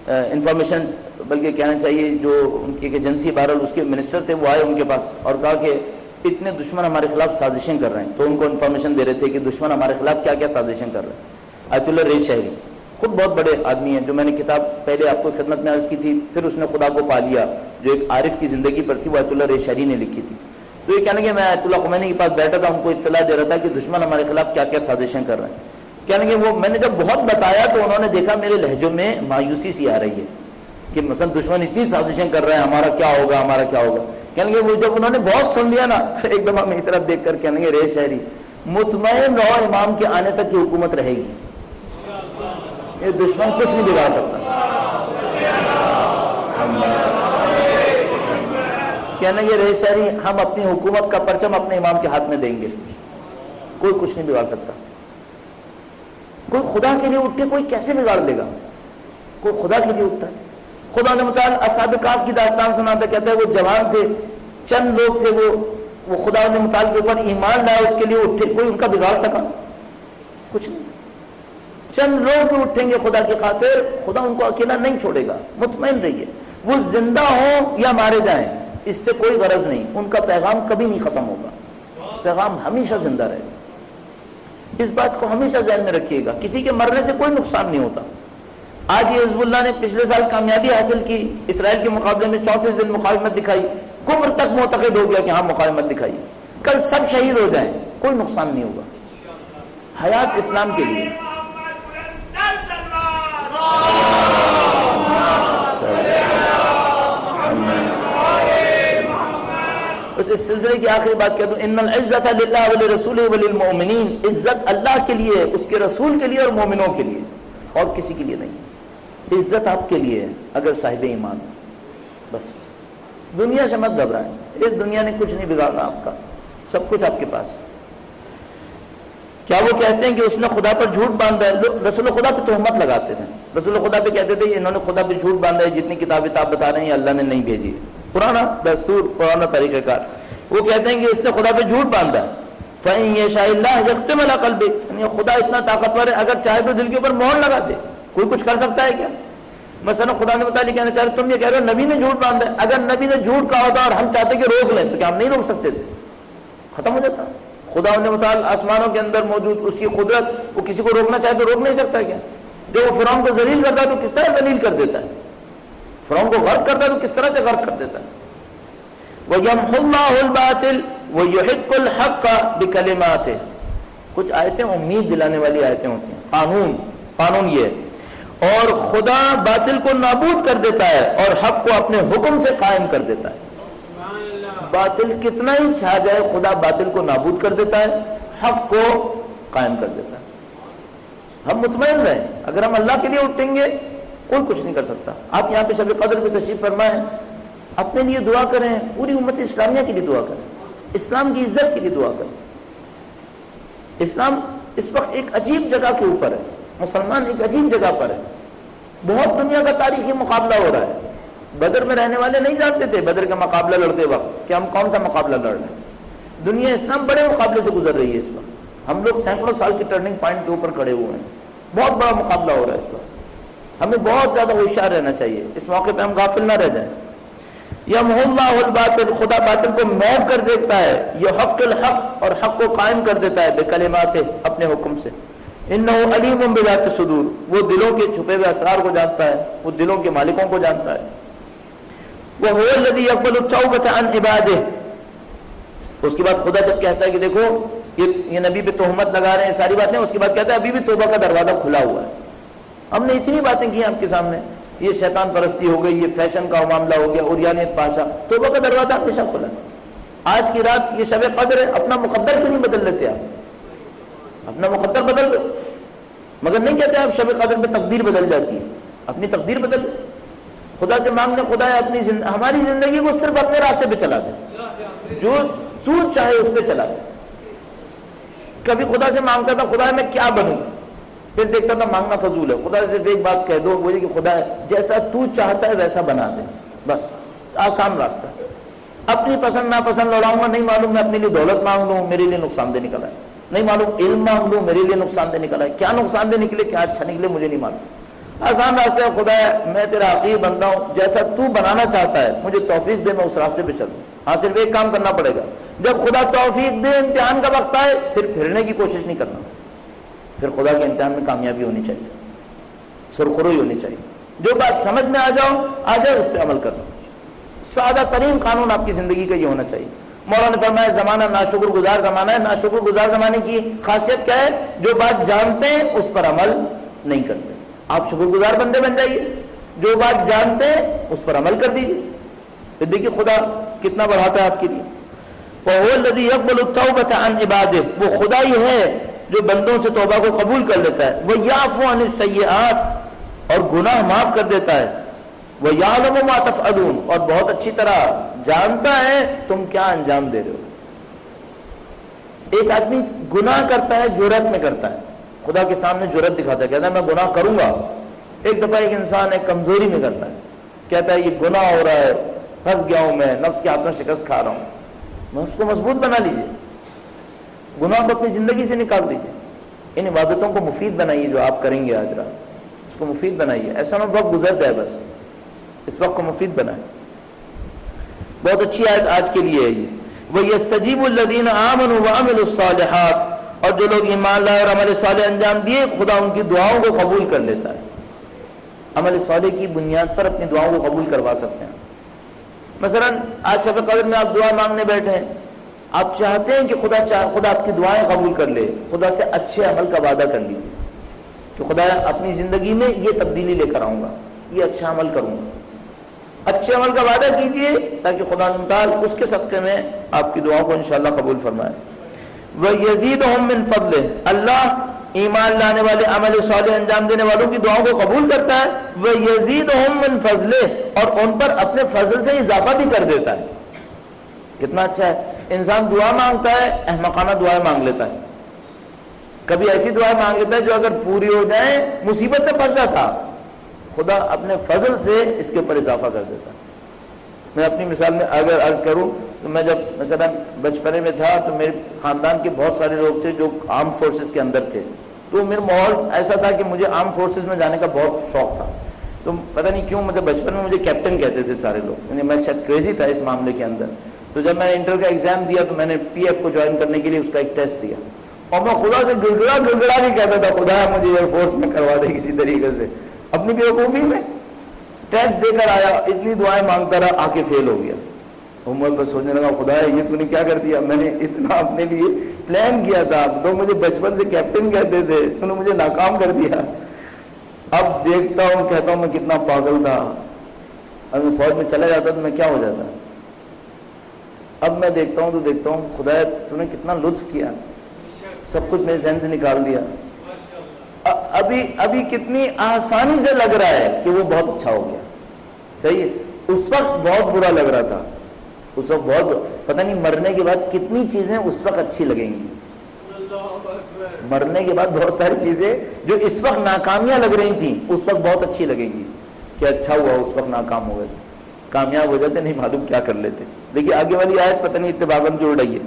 انفارمیشن، بلکہ کہنا چاہیے جو ان کی ایک ایجنسی بہرحال، اس کے منسٹر تھے، وہ آئے ان کے پاس اور کہا کہ اتنے دشمن ہمارے خلاف سازشیں کر رہے ہیں۔ تو ان کو انفارمیشن دے رہے تھے کہ دشمن ہمارے خلاف کیا کیا سازشیں کر رہے ہیں۔ آیت اللہ ری شہری۔ خود بہت بڑے آدمی ہیں جو میں نے کتاب پہلے آپ کو خدمت میں عرض کی تھی، پھر اس نے خدا کو پا لیا، جو ایک عارف کی زندگی پر تھی، وہ آیت اللہ ری شہری نے لکھی تھی۔ تو یہ کہنے کہ میں آیت اللہ خمینی کے پاس بیٹھا تھا ان کو اطلاع دے رہا تھا کہ دشمن ہمارے خلاف کیا کیا سازشیں کر رہے ہیں۔ کہنے کہ وہ میں نے جب بہت بتایا تو انہوں نے دیکھا میرے لہجوں میں مایوسی سی آ رہی ہے کہ مثلا دشمن اتنی سازشیں کر رہے ہیں، ہمارا کیا ہوگا، ہمارا کیا ہوگا۔ کہنے کہ وہ جب انہوں نے بہت سن لیا نا ایک دفعہ میری طرف دیکھ کر کہنے گے رے شہری مطمئن رہو، امام کے آنے تک کی حکومت رہے گی۔ یہ دشمن کچھ نہیں بگاڑ سکتا۔ کہنے گے رے شہری، ہم اپنی حکومت کا پرچم اپنے امام کے ہاتھ میں دیں گے۔ کوئی کچھ نہیں بگاڑ سکتا۔ کوئی خدا کے لیے اٹھے کوئی کیسے بگاڑ دے گا؟ کوئی خدا کے لیے اٹھتا۔ ہے خدا نے مطلب مطالعہ اصحاب کاف کی داستان سناتا کہتا ہے وہ جوان تھے، چند لوگ تھے، وہ وہ خدا نے مطالعہ کے اوپر ایمان لایا، اس کے لیے اٹھے کوئی ان کا بگاڑ سکا؟ کچھ نہیں۔ چند لوگ بھی اٹھیں گے خدا کی خاطر، خدا ان کو اکیلا نہیں چھوڑے گا، مطمئن رہیے۔ وہ زندہ ہوں یا مارے جائیں، اس سے کوئی غرض نہیں۔ ان کا پیغام کبھی نہیں ختم ہوگا۔ پیغام ہمیشہ زندہ رہے۔ گا اس بات کو ہمیشہ ذہن میں رکھیے گا۔ کسی کے مرنے سے کوئی نقصان نہیں ہوتا۔ آج یہ حزب اللہ نے پچھلے سال کامیابی حاصل کی، اسرائیل کے مقابلے میں چونتیس دن مقابلت دکھائی۔ کفر تک معتقد ہو گیا کہ ہاں مقابلت دکھائی۔ کل سب شہید ہو جائیں، کوئی نقصان نہیں ہوگا۔ حیات اسلام کے لیے۔ اس سلسلے کی آخری بات کہہ دوں، ان العزت للہ ولرسول وللمؤمنین عزت اللہ کے لیے، اس کے رسول کے لیے اور مومنوں کے لیے، اور کسی کے لیے نہیں۔ عزت آپ کے لیے اگر صاحب ایمان بس، دنیا سے مت گھبرائیں۔ اس دنیا نے کچھ نہیں بگاڑنا آپ کا، سب کچھ آپ کے پاس ہے۔ کیا وہ کہتے ہیں کہ اس نے خدا پر جھوٹ باندھا ہے؟ رسول خدا پہ تہمت لگاتے تھے۔ رسول خدا پہ کہتے تھے، انہوں نے خدا پہ جھوٹ باندھا ہے، جتنی کتابیں آپ بتا رہے ہیں اللہ نے نہیں بھیجی پرانا دستور، پرانا طریقہ کار۔ وہ کہتے ہیں کہ اس نے خدا پہ جھوٹ باندھا۔ فَإِن يَشَاءِ اللَّهِ يَخْتِمَ عَلَى قَلْبِكَ یعنی خدا اتنا طاقتور ہے، اگر چاہے تو دل کے اوپر مہر لگا دے۔ کوئی کچھ کر سکتا ہے کیا؟ مثلا خدا نے متعلق کہنا چاہ رہے تم یہ کہہ رہے ہو، نبی نے جھوٹ باندھا ہے۔ اگر نبی نے جھوٹ کہا ہوتا اور ہم چاہتے کہ روک لیں، تو کیا ہم نہیں روک سکتے؟ تھے ختم ہو جاتا۔ خدا نے مطالعہ آسمانوں کے اندر موجود، اس کی قدرت، وہ کسی کو روکنا چاہے تو روک نہیں سکتا کیا؟ جب وہ فرعون کو ذلیل کرتا ہے تو کس طرح ذلیل کر دیتا ہے؟ فرعون کو غرق کرتا ہے تو کس طرح سے غرق کر دیتا ہے؟ وَيَمْحُ اللَّهُ الْبَاطِلِ وَيُحِقُّ الْحَقَّ بِكَلِمَاتِهِ۔ کچھ آیتیں امید دلانے والی آیتیں ہوتی ہیں۔ قانون قانون یہ۔ اور خدا باطل کو نابود کر دیتا ہے اور حق کو اپنے حکم سے قائم کر دیتا ہے۔ باطل کتنا ہی چھا جائے، خدا باطل کو نابود کر دیتا ہے، حق کو قائم کر دیتا ہے۔ ہم مطمئن رہیں۔ اگر ہم اللہ کے لیے اٹھیں گے، کوئی کچھ نہیں کر سکتا۔ آپ یہاں پہ شب قدر بھی تشریف فرمائیں۔ اپنے لیے دعا کریں، پوری امت اسلامیہ کے لیے دعا کریں۔ اسلام کی عزت کے لیے دعا کریں۔ اسلام اس وقت ایک عجیب جگہ کے اوپر ہے۔ مسلمان ایک عجیب جگہ پر ہے۔ بہت دنیا کا تاریخی مقابلہ ہو رہا ہے۔ بدر میں رہنے والے نہیں جانتے تھے بدر کا مقابلہ لڑتے وقت کہ ہم کون سا مقابلہ لڑ رہے ہیں۔ دنیا اسلام بڑے مقابلے سے گزر رہی ہے اس وقت۔ ہم لوگ سینکڑوں سال کی ٹرننگ پوائنٹ کے اوپر کھڑے ہوئے ہیں۔ بہت بڑا مقابلہ ہو رہا ہے اس وقت ہمیں بہت زیادہ ہوشیار رہنا چاہیے۔ اس موقع پہ ہم غافل نہ رہ جائیں۔ یا اللہ الباطل، خدا باطل کو محو کر دیتا ہے۔ یہ حق الحق اور حق کو قائم کر دیتا ہے بے کلمات اپنے حکم سے۔ انہو علیم بذات صدور۔ وہ دلوں کے چھپے ہوئے اسرار کو جانتا ہے، وہ دلوں کے مالکوں کو جانتا ہے۔ وہ هو الذي يقبل التوبه عن عباده۔ اس کے بعد خدا جب کہتا ہے کہ دیکھو یہ, نبی پہ تہمت لگا رہے ہیں ساری باتیں اس کے بعد کہتا ہے ابھی بھی توبہ کا دروازہ کھلا ہوا ہے۔ ہم نے اتنی باتیں کی آپ کے سامنے۔ یہ شیطان پرستی ہو گئی یہ فیشن کا معاملہ ہو گیا اور یعنی فاشا توبہ کا دروازہ ہمیشہ کھلا۔ آج کی رات یہ شب قدر ہے اپنا مقدر کیوں نہیں بدل لیتے آپ؟ اپنا مقدر بدل دو۔ مگر نہیں کہتے آپ شب قدر میں تقدیر بدل جاتی ہے۔ اپنی تقدیر بدل دو۔ خدا سے مانگنے خدا ہے اپنی زند... ہماری زندگی کو صرف اپنے راستے پہ چلا دے۔ جو تو چاہے اس پہ چلا دے۔ کبھی خدا سے مانگتا تھا، خدا میں کیا بنوں؟ پھر دیکھتا تھا، مانگنا فضول ہے۔ خدا سے ایک بات کہہ دو، وہ کہ خدا ہے، جیسا تو چاہتا ہے، ویسا بنا دے۔ بس، آسان راستہ۔ اپنی پسند، ناپسند لڑاؤں گا نہیں معلوم، میں اپنے لیے دولت مانگ لوں، میرے لیے نقصان دہ نکلا ہے۔ نہیں معلوم، علم مانگ لوں، میرے لیے نقصان دہ نکلا ہے۔ کیا نقصان دہ نکلے، کیا اچھا نکلے، مجھے نہیں معلوم۔ آسان راستے ہے، خدا ہے، میں تیرا عقیب بندہ ہوں، جیسا تو بنانا چاہتا ہے، مجھے توفیق دے، میں اس راستے پہ چلوں۔ ہاں صرف ایک کام کرنا پڑے گا۔ جب خدا توفیق دے، امتحان کا وقت آئے، پھر پھرنے کی کوشش نہیں کرنا۔ پھر خدا کے امتحان میں کامیابی ہونی چاہیے۔ سرخروئی ہونی چاہیے۔ جو بات سمجھ میں آ جاؤ، آ جائے اس پہ عمل کرنا سادہ ترین قانون آپ کی زندگی کا یہ ہونا چاہیے۔ مولانا نے فرمایا، زمانہ ناشکر گزار زمانہ ہے۔ ناشکر گزار زمانے کی خاصیت کیا ہے؟ جو بات جانتے ہیں، اس پر عمل نہیں کرتے۔ آپ شکر گزار بندے بن جائیے۔ جو بات جانتے ہیں، اس پر عمل کر دیجیے۔ پھر دیکھیے خدا کتنا بڑھاتا ہے آپ کے لیے۔ وہ خدا ہی ہے جو بندوں سے توبہ کو قبول کر لیتا ہے۔ وہ یافو عن السیئات اور گناہ معاف کر دیتا ہے۔ وہ یعلم ما تفعلون۔ اور بہت اچھی طرح جانتا ہے تم کیا انجام دے رہے ہو۔ ایک آدمی گناہ کرتا ہے جرت میں کرتا ہے۔ خدا کے سامنے جرت دکھاتا ہے، کہتا ہے، میں گناہ کروں گا۔ ایک دفعہ ایک انسان ایک کمزوری میں کرتا ہے۔ کہتا ہے، یہ گناہ ہو رہا ہے۔ پھنس گیا ہوں میں، نفس کے ہاتھوں شکست کھا رہا ہوں۔ میں اس کو مضبوط بنا لیجیے گناہ کو اپنی زندگی سے نکال دیجیے ان عبادتوں کو مفید بنائیے جو آپ کریں گے آج رات۔ اس کو مفید بنائیے۔ ایسا نہ وقت گزر جائے بس۔ اس وقت کو مفید بنائیں۔ بہت اچھی آیت آج کے لیے ہے یہ۔ وہ یستجیب الدین عامن وعمل الصالحات۔ اور جو لوگ ایمان لائے اور عمل صالح انجام دیے، خدا ان کی دعاؤں کو قبول کر لیتا ہے۔ عمل صالح کی بنیاد پر اپنی دعاؤں کو قبول کروا سکتے ہیں۔ مثلا آج شب قدر میں آپ دعا مانگنے بیٹھے ہیں، آپ چاہتے ہیں کہ خدا چاہ، خدا آپ کی دعائیں قبول کر لے، خدا سے اچھے عمل کا وعدہ کر لیجیے کہ خدا اپنی زندگی میں یہ تبدیلی لے کر آؤں گا، یہ اچھا عمل کروں گا۔ اچھے عمل کا وعدہ کیجیے تاکہ خدا نمتال اس کے صدقے میں آپ کی دعاؤں کو انشاءاللہ قبول فرمائے۔ وہ یزید من فضل اللہ ایمان لانے والے، عمل صالح انجام دینے والوں کی دعاؤں کو قبول کرتا ہے، وہ یزید من فضل اور ان پر اپنے فضل سے اضافہ بھی کر دیتا ہے۔ کتنا اچھا ہے۔ انسان دعا مانگتا ہے، احمقانہ دعائیں مانگ لیتا ہے۔ کبھی ایسی دعائیں مانگ لیتا ہے جو اگر پوری ہو جائیں مصیبت میں پھنس جاتا۔ خدا اپنے فضل سے اس کے اوپر اضافہ کر دیتا۔ میں اپنی مثال میں اگر عرض کروں، تو میں جب مثلا بچپنے میں تھا، تو میرے خاندان کے بہت سارے لوگ تھے جو آرم فورسز کے اندر تھے۔ تو میرا ماحول ایسا تھا کہ مجھے آرم فورسز میں جانے کا بہت شوق تھا۔ تو پتہ نہیں کیوں مطلب بچپن میں مجھے کیپٹن کہتے تھے سارے لوگ۔ یعنی میں شاید کریزی تھا اس معاملے کے اندر۔ تو جب میں نے انٹر کا ایگزام دیا تو میں نے پی ایف کو جوائن کرنے کے لیے اس کا ایک ٹیسٹ دیا۔ اور میں خدا سے گڑگڑا گڑگڑا بھی کہتا تھا، خدا مجھے ایئر فورس میں کروا دے کسی طریقے سے۔ اپنی بیوقوفی میں۔ ٹیسٹ دے کر آیا، اتنی دعائیں مانگتا رہا، آ کے فیل ہو گیا۔ عمر پر سوچنے لگا خدا ہے یہ تو نے کیا کر دیا؟ میں نے اتنا اپنے لیے پلان کیا تھا۔ تو مجھے بچپن سے کیپٹن کہتے تھے، تو نے مجھے ناکام کر دیا۔ اب دیکھتا ہوں، کہتا ہوں، میں کتنا پاگل تھا۔ اب میں فوج میں چلا جاتا تو میں کیا ہو جاتا؟ اب میں دیکھتا ہوں تو دیکھتا ہوں خدا تو نے کتنا لطف کیا۔ سب کچھ میرے ذہن سے نکال دیا۔ ابھی ابھی کتنی آسانی سے لگ رہا ہے کہ وہ بہت اچھا ہو گیا۔ صحیح ہے؟ اس وقت بہت برا لگ رہا تھا۔ اس وقت بہت پتہ نہیں مرنے کے بعد کتنی چیزیں اس وقت اچھی لگیں گی۔ مرنے کے بعد بہت ساری چیزیں جو اس وقت ناکامیاں لگ رہی تھیں، اس وقت بہت اچھی لگیں گی کہ اچھا ہوا، اس وقت ناکام ہو گئے۔ کامیاب ہو جاتے، نہیں معلوم کیا کر لیتے۔ دیکھیے آگے والی آیت پتہ نہیں اتفاقاً جوڑ رہی ہے۔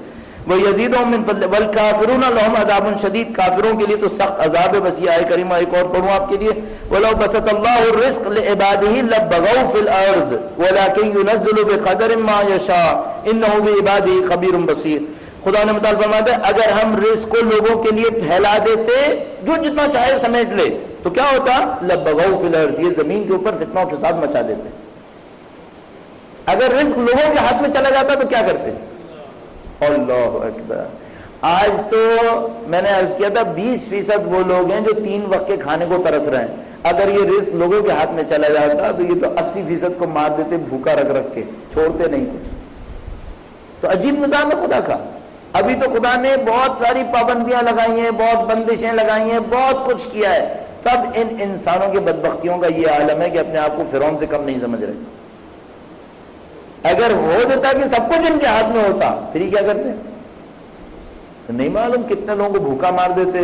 وہ یزید والکافرون لهم عذاب شدید کافروں کے لیے تو سخت عذاب ہے، بس یہ آئے کریمہ ایک اور پڑھوں آپ کے لیے. ولو بسط اللہ الرزق لعباده لبغوا في الارض ولكن ينزل بقدر ما يشاء. انه بعباده خبير بصير. خدا نے مطالبہ فرمایا ہے اگر ہم رزق کو لوگوں کے لیے پھیلا دیتے، جو جتنا چاہے سمیٹ لے. تو کیا ہوتا؟ لبغوا في الارض یہ زمین کے اوپر فتنہ و فساد مچا دیتے. اگر رزق لوگوں کے ہاتھ میں چلا جاتا تو کیا کرتے؟ اللہ اکبر۔ آج تو میں نے عرض کیا تھا، بیس فیصد وہ لوگ ہیں جو تین وقت کے کھانے کو ترس رہے ہیں۔ اگر یہ رزق لوگوں کے ہاتھ میں چلا جاتا تو یہ تو اسی فیصد کو مار دیتے، بھوکا رکھ رکھ کے، چھوڑتے نہیں کچھ۔ تو عجیب نظام ہے خدا کا۔ ابھی تو خدا نے بہت ساری پابندیاں لگائی ہیں، بہت بندشیں لگائی ہیں، بہت کچھ کیا ہے۔ تب ان انسانوں کے بدبختیوں کا یہ عالم ہے کہ اپنے آپ کو فرون سے کم نہیں سمجھ رہے۔ اگر ہو دیتا کہ سب کچھ ان کے ہاتھ میں ہوتا، پھر کیا کرتے؟ نہیں معلوم کتنے لوگوں کو بھوکا مار دیتے،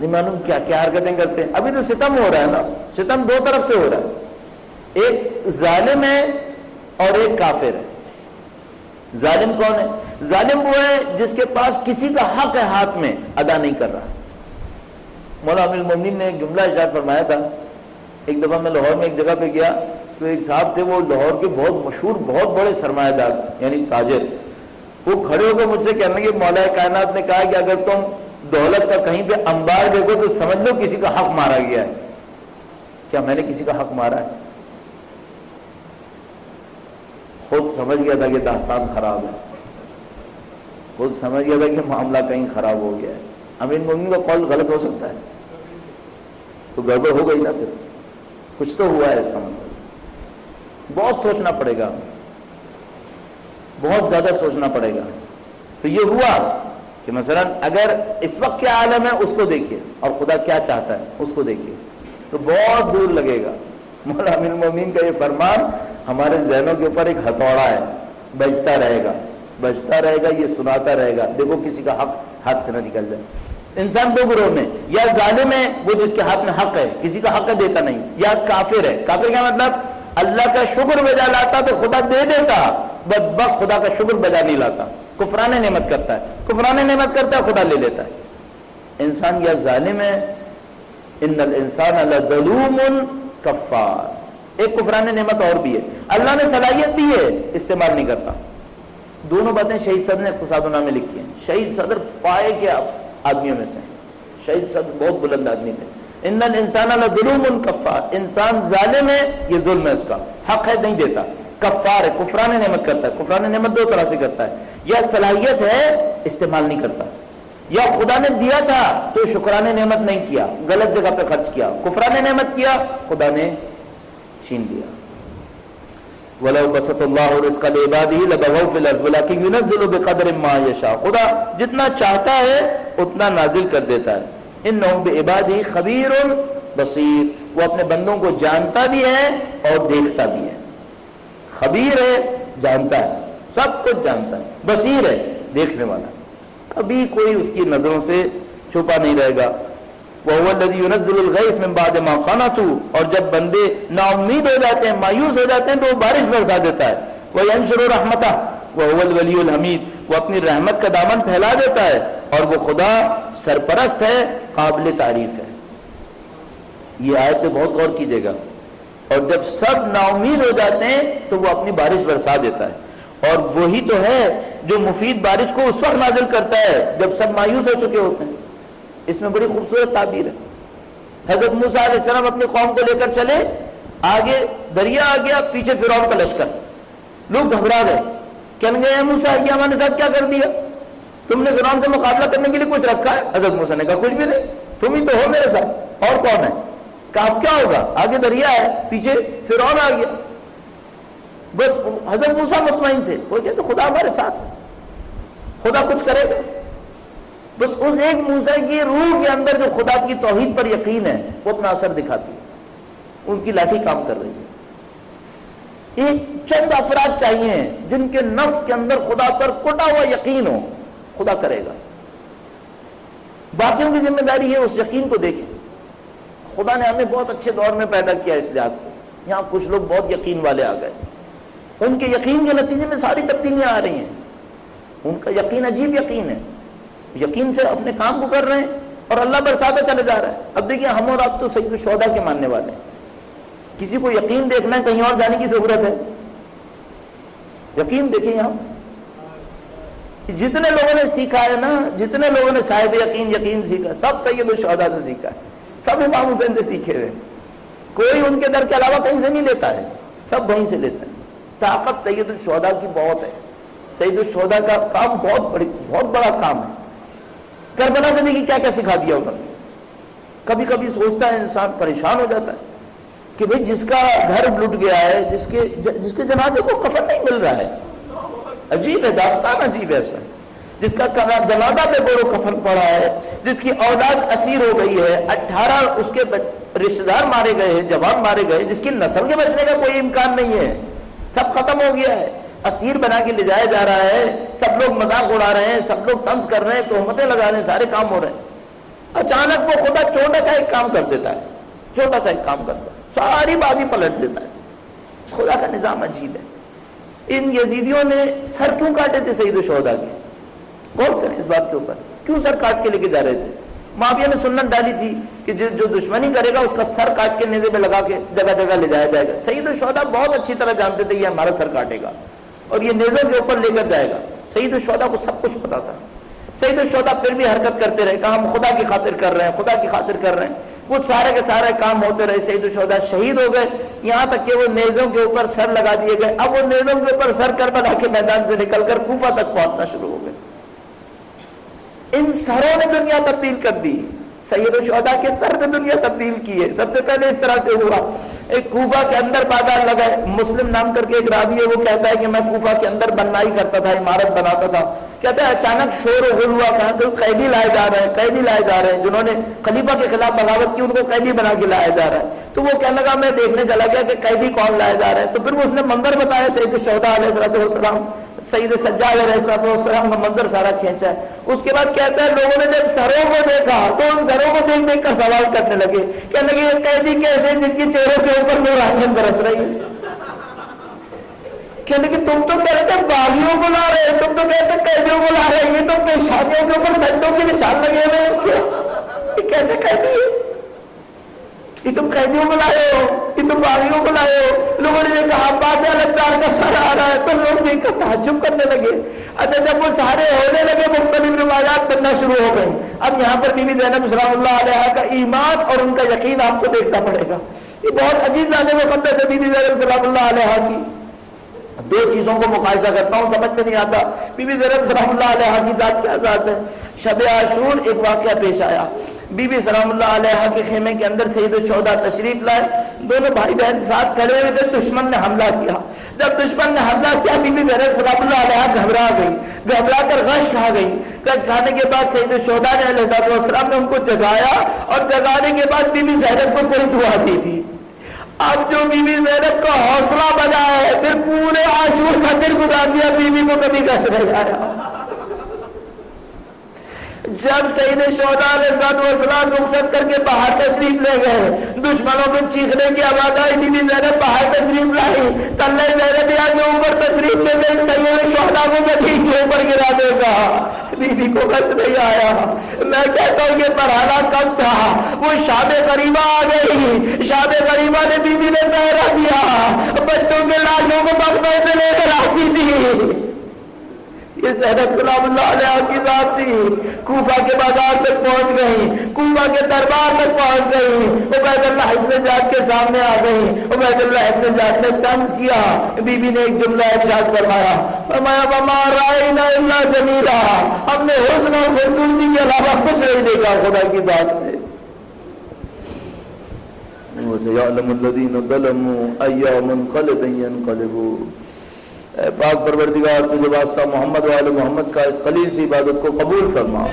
نہیں معلوم کیا کیا حرکتیں کرتے۔ ابھی تو ستم ہو رہا ہے نا، ستم دو طرف سے ہو رہا ہے۔ ایک ظالم ہے اور ایک کافر ہے۔ ظالم کون ہے؟ ظالم وہ ہے جس کے پاس کسی کا حق ہے ہاتھ میں، ادا نہیں کر رہا۔ مولا المومنین نے جملہ ارشاد فرمایا تھا۔ ایک دفعہ میں لاہور میں ایک جگہ پہ گیا۔ تو ایک صاحب تھے، وہ لاہور کے بہت مشہور، بہت بڑے سرمایہ دار یعنی تاجر۔ وہ کھڑے ہو کے مجھ سے کہنے لگے، مولا کائنات نے کہا کہ اگر تم دولت کا کہیں پہ انبار دیکھو تو سمجھ لو کسی کا حق مارا گیا ہے۔ کیا میں نے کسی کا حق مارا ہے؟ خود سمجھ گیا تھا کہ داستان خراب ہے۔ خود سمجھ گیا تھا کہ معاملہ کہیں خراب ہو گیا ہے۔ امیر ممین کا کال غلط ہو سکتا ہے۔ تو گڑبڑ ہو گئی نا پھر۔ کچھ تو ہوا ہے اس کا مطلب۔ بہت سوچنا پڑے گا۔ بہت زیادہ سوچنا پڑے گا۔ تو یہ ہوا کہ مثلا اگر اس وقت کیا عالم ہے اس کو دیکھیے اور خدا کیا چاہتا ہے اس کو دیکھیے۔ تو بہت دور لگے گا۔ مولا امین کا یہ فرمان ہمارے ذہنوں کے اوپر ایک ہتھوڑا ہے۔ بجتا رہے گا۔ بجتا رہے گا، یہ سناتا رہے گا۔ دیکھو کسی کا حق ہاتھ سے نہ نکل جائے۔ انسان دو گروہ میں، یا ظالم ہے وہ جس کے ہاتھ میں حق ہے، کسی کا حق دیتا نہیں، یا کافر ہے۔ کافر کیا مطلب؟ اللہ کا شکر بجا لاتا تو خدا دے دیتا بد خدا کا شکر بجا نہیں لاتا۔ کفران نعمت کرتا ہے۔ کفران نعمت کرتا ہے، خدا لے لیتا ہے۔ انسان یا ظالم ہے، ان الانسان لظلوم کفار۔ ایک کفران نعمت اور بھی ہے۔ اللہ نے صلاحیت دی ہے، استعمال نہیں کرتا۔ دونوں باتیں شہید صدر نے اقتصاد میں لکھی ہیں۔ شہید صدر پائے کے آدمیوں میں سے۔ شہید صدر بہت بلند آدمی تھے۔ ان الانسان لظلوم کفار۔ انسان ظالم ہے، یہ ظلم ہے اس کا۔ حق ہے، نہیں دیتا۔ کفار ہے، کفران نعمت کرتا ہے۔ کفران نعمت دو طرح سے کرتا ہے۔ یا صلاحیت ہے، استعمال نہیں کرتا۔ یا خدا نے دیا تھا تو شکران نعمت نہیں کیا، غلط جگہ پہ خرچ کیا۔ کفران نعمت کیا، خدا نے چھین لیا۔ وَلَوْ بَسَتَ اللَّهُ رِزْقَ لِعِبَادِهِ لَبَغَوْا فِي الْأَرْضِ وَلَكِنْ يُنَزِّلُ بِقَدْرٍ مَا يَشَاءُ۔ خدا جتنا چاہتا ہے، اتنا نازل کر دیتا ہے۔ انہم بعبادہ خبیر بصیر۔ وہ اپنے بندوں کو جانتا بھی ہے اور دیکھتا بھی ہے۔ خبیر ہے، جانتا ہے۔ سب کچھ جانتا ہے۔ بصیر ہے، دیکھنے والا۔ کبھی کوئی اس کی نظروں سے چھپا نہیں رہے گا۔ وَهُوَ الَّذِي يُنَزِّلُ الْغَيْثِ مِن بَعْدِ مَا اور جب بندے نا امید ہو جاتے ہیں، مایوس ہو جاتے ہیں، تو وہ بارش برسا دیتا ہے۔ وَيَنشُرُ رَحْمَتَهُ، وَهُوَ الْوَلِيُّ الْحَمِيدُ۔ وہ اپنی رحمت کا دامن پھیلا دیتا ہے اور وہ خدا سرپرست ہے، قابل تعریف ہے۔ یہ آیت پہ بہت غور کیجیے گا۔ اور جب سب نا امید ہو جاتے ہیں، تو وہ اپنی بارش برسا دیتا ہے۔ اور وہی تو ہے جو مفید بارش کو اس وقت نازل کرتا ہے، جب سب مایوس ہو چکے ہوتے ہیں۔ اس میں بڑی خوبصورت تعبیر ہے۔ حضرت موسیٰ علیہ السلام اپنی قوم کو لے کر چلے، آگے دریا آ گیا، پیچھے فرعون کا لشکر۔ لوگ گھبرا گئے۔ کہنے گئے موسیٰ، یہ ہمارے ساتھ کیا کر دیا؟ تم نے فرعون سے مقابلہ کرنے کے لیے کچھ رکھا ہے؟ حضرت موسیٰ نے کہا، کچھ بھی نہیں، تم ہی تو ہو میرے ساتھ، اور کون ہے؟ کہا، اب کیا ہوگا؟ آگے دریا ہے، پیچھے فرعون آ گیا۔ بس، حضرت موسیٰ مطمئن تھے۔ وہ کہتے، خدا ہمارے ساتھ ہے، خدا کچھ کرے گا۔ بس اس ایک موسیٰ کی روح کے اندر جو خدا کی توحید پر یقین ہے، وہ اپنا اثر دکھاتی ہے۔ ان کی لاٹھی کام کر رہی ہے۔ ایک چند افراد چاہیے جن کے نفس کے اندر خدا پر کٹا ہوا یقین ہو، خدا کرے گا۔ باقیوں کی ذمہ داری ہے، اس یقین کو دیکھیں۔ خدا نے ہمیں بہت اچھے دور میں پیدا کیا اس لحاظ سے۔ یہاں کچھ لوگ بہت یقین والے آ گئے۔ ان کے یقین کے نتیجے میں ساری تبدیلیاں آ رہی ہیں۔ ان کا یقین عجیب یقین ہے۔ یقین سے اپنے کام کو کر رہے ہیں اور اللہ برساتا چلے جا رہا ہے اب دیکھیے، ہم اور آپ تو سید شودا کے ماننے والے ہیں۔ کسی کو یقین دیکھنا ہے کہیں اور جانے کی ضرورت ہے؟ یقین دیکھیں یہاں جتنے لوگوں نے سیکھا ہے نا، جتنے لوگوں نے صاحب یقین یقین سیکھا، سب سید الشہدا سے سیکھا ہے۔ سب امام حسین سے سیکھے ہوئے کوئی ان کے در کے علاوہ کہیں سے نہیں لیتا ہے۔ سب وہیں سے لیتا ہے۔ طاقت سید الشہدا کی بہت ہے۔ سید الشہدا کا کام بہت بڑی، بہت بڑا کام ہے۔ کربلا سے دیکھیے کیا کیا سکھا دیا انہوں نے؟ کبھی کبھی سوچتا ہے انسان پریشان ہو جاتا ہے۔ کہ بھئی جس کا گھر لٹ گیا ہے، جس کے جس کے جنازے کو کفن نہیں مل رہا ہے۔ عجیب ہے، داستان عجیب ہے ایسا۔ جس کا جنازہ پہ بڑو کفن پڑا ہے، جس کی اولاد اسیر ہو گئی ہے، اٹھارہ اس کے رشتہ دار مارے گئے ہیں، جوان مارے گئے جس کی نسل کے بچنے کا کوئی امکان نہیں ہے۔ سب ختم ہو گیا ہے۔ اسیر بنا کے لے جایا جا رہا ہے۔ سب لوگ مذاق اڑا رہے ہیں، سب لوگ طنز کر رہے ہیں، تہمتیں لگا رہے ہیں، سارے کام ہو رہے ہیں۔ اچانک وہ خدا چھوٹا سا ایک کام کر دیتا ہے۔ چھوٹا سا ایک کام کرتا ہے۔ ساری بازی پلٹ دیتا ہے۔ خدا کا نظام عجیب ہے۔ ان یزیدیوں نے سر کیوں کاٹے تھے سعید الشہدا کے؟ غور کریں اس بات کے اوپر۔ کیوں سر کاٹ کے لے کے جا رہے تھے؟ معاویہ نے سنت ڈالی تھی کہ جو دشمنی کرے گا اس کا سر کاٹ کے نیزے میں لگا کے جگہ جگہ لے جایا جائے گا۔ سعید الشہدا بہت اچھی طرح جانتے تھے یہ ہمارا سر کاٹے گا اور یہ نیزوں کے اوپر لے کر جائے گا۔ سعید الشہدا کو سب کچھ پتا تھا۔ سعید الشہدا پھر بھی حرکت کرتے رہے، کہا ہم خدا کی خاطر کر رہے ہیں، خدا کی خاطر کر رہے ہیں۔ وہ سارے کے سارے کام ہوتے رہے سعید الشہدا شہید ہو گئے۔ یہاں تک کہ وہ نیزوں کے اوپر سر لگا دیے گئے۔ اب وہ نیزوں کے اوپر سر کربلا کے میدان سے نکل کر کوفہ تک پہنچنا شروع ہو گئے۔ ان سروں نے دنیا تبدیل کر دی۔ سید الشہدا کے سر نے دنیا تبدیل کی ہے۔ سب سے پہلے اس طرح سے ہوا۔ ایک کوفہ کے اندر بازار لگائے مسلم نام کر کے ایک راوی ہے، وہ کہتا ہے کہ میں کوفہ کے اندر بنائی کرتا تھا، عمارت بناتا تھا۔ کہتا ہے اچانک شور و غل ہوا، کہاں کہ قیدی لائے جا رہے ہیں، قیدی لائے جا رہے ہیں۔ جنہوں نے خلیفہ کے خلاف بغاوت کی، ان کو قیدی بنا کے لایا جا رہا ہے تو وہ کہنے لگا، میں دیکھنے چلا گیا کہ قیدی کون لائے جا رہے ہیں۔ تو پھر وہ اس نے منظر بتایا، سید الشہداء علیہ السلام سید سجاد علیہ السلام کا منظر سارا کھینچا ہے۔ اس کے بعد کہتا ہے، لوگوں نے جب سروں کو دیکھا، تو ان سروں کو دیکھ دیکھ کر سوال کرنے لگے کہنے لگے یہ قیدی کیسے جن کے چہروں کے اوپر نورانیت برس رہی۔ ہے کہنے کہ تم تو کہتے باغیوں کو لا رہے، تم تو کہتے قیدیوں کو لا رہے، یہ تو پیشانیوں کے اوپر سجدوں کے نشان لگے ہوئے ہیں۔ کیا؟ یہ کیسے قیدی ہے؟ یہ تم قیدیوں کو لائے ہو، یہ تم باغیوں کو لائے ہو۔ لوگوں نے کہا، بادشاہ لگتار کا سارا آ رہا ہے۔ تو لوگ دیکھ کر تعجب کرنے لگے۔ اچھا جب وہ سارے ہونے لگے، مختلف روایات بننا شروع ہو گئی اب یہاں پر بی بی زینب سلام اللہ علیہ کا ایمان اور ان کا یقین آپ کو دیکھنا پڑے گا۔ یہ بہت عجیب لانے میں قبل سے بی بی زینب سلام اللہ علیہ کی۔ دو چیزوں کو مقاصہ کرتا ہوں، سمجھ میں نہیں آتا۔ بی بی زینب سلام اللہ علیہ کی ذات کیا ذات ہے؟ شب عاشور ایک واقعہ پیش آیا۔ بی بی سلام اللہ علیہ کے خیمے کے اندر سید الشہداء تشریف لائے۔ دونوں بھائی بہن ساتھ کھڑے ہوئے تھے، دشمن نے حملہ کیا۔ جب دشمن نے حملہ کیا، بی بی زینب سلام اللہ علیہ گھبرا گئی۔ گھبرا کر غش کھا گئی۔ غش کھانے کے بعد سید الشہداء نے علیہ السلام نے ان کو جگایا اور جگانے کے بعد بی بی زینب کو کوئی دعا دی تھی۔ اب جو بی بی زینب کا حوصلہ بنا ہے، پھر پورے عاشور کا دل گزار دیا، بی بی کو کبھی کش نہیں آیا۔ جب سید شہداء علیہ السلام رخصت کر کے باہر تشریف لے گئے۔ دشمنوں کے چیخنے کی آواز آئی بی بی زینب باہر تشریف لائی۔ تلے زینب یا کے اوپر تشریف لے گئی سید شہداء کو گدھی کے اوپر گرا دے گا۔ بی بی کو کچھ نہیں آیا۔ میں کہتا ہوں یہ پڑھانا کب تھا؟ وہ شاد قریبہ آ گئی۔ شاد قریبہ نے بی بی نے پہرا دیا۔ بچوں کے لاشوں کو بخبے سے لے کر آتی تھی۔ یہ سہرت غلام اللہ علیہ کی ذات تھی۔ کوفہ کے بازار تک پہنچ گئی کوفہ کے دربار تک پہنچ گئی عبید اللہ ابن زیاد کے سامنے آ گئی عبید اللہ ابن زیاد نے طنز کیا۔ بی بی نے ایک جملہ ارشاد فرمایا فرمایا، وما رائنا الا جمیلا ہم نے حسن اور خوبصورتی کے علاوہ کچھ نہیں دیکھا خدا کی ذات سے۔ وَسَيَعْلَمُ الَّذِينَ ظَلَمُوا أَيَّا مُنْقَلِبٍ يَنْقَلِبُونَ۔ پاک پروردگار، تجھے واسطہ محمد وال محمد کا اس قلیل سی عبادت کو قبول فرما۔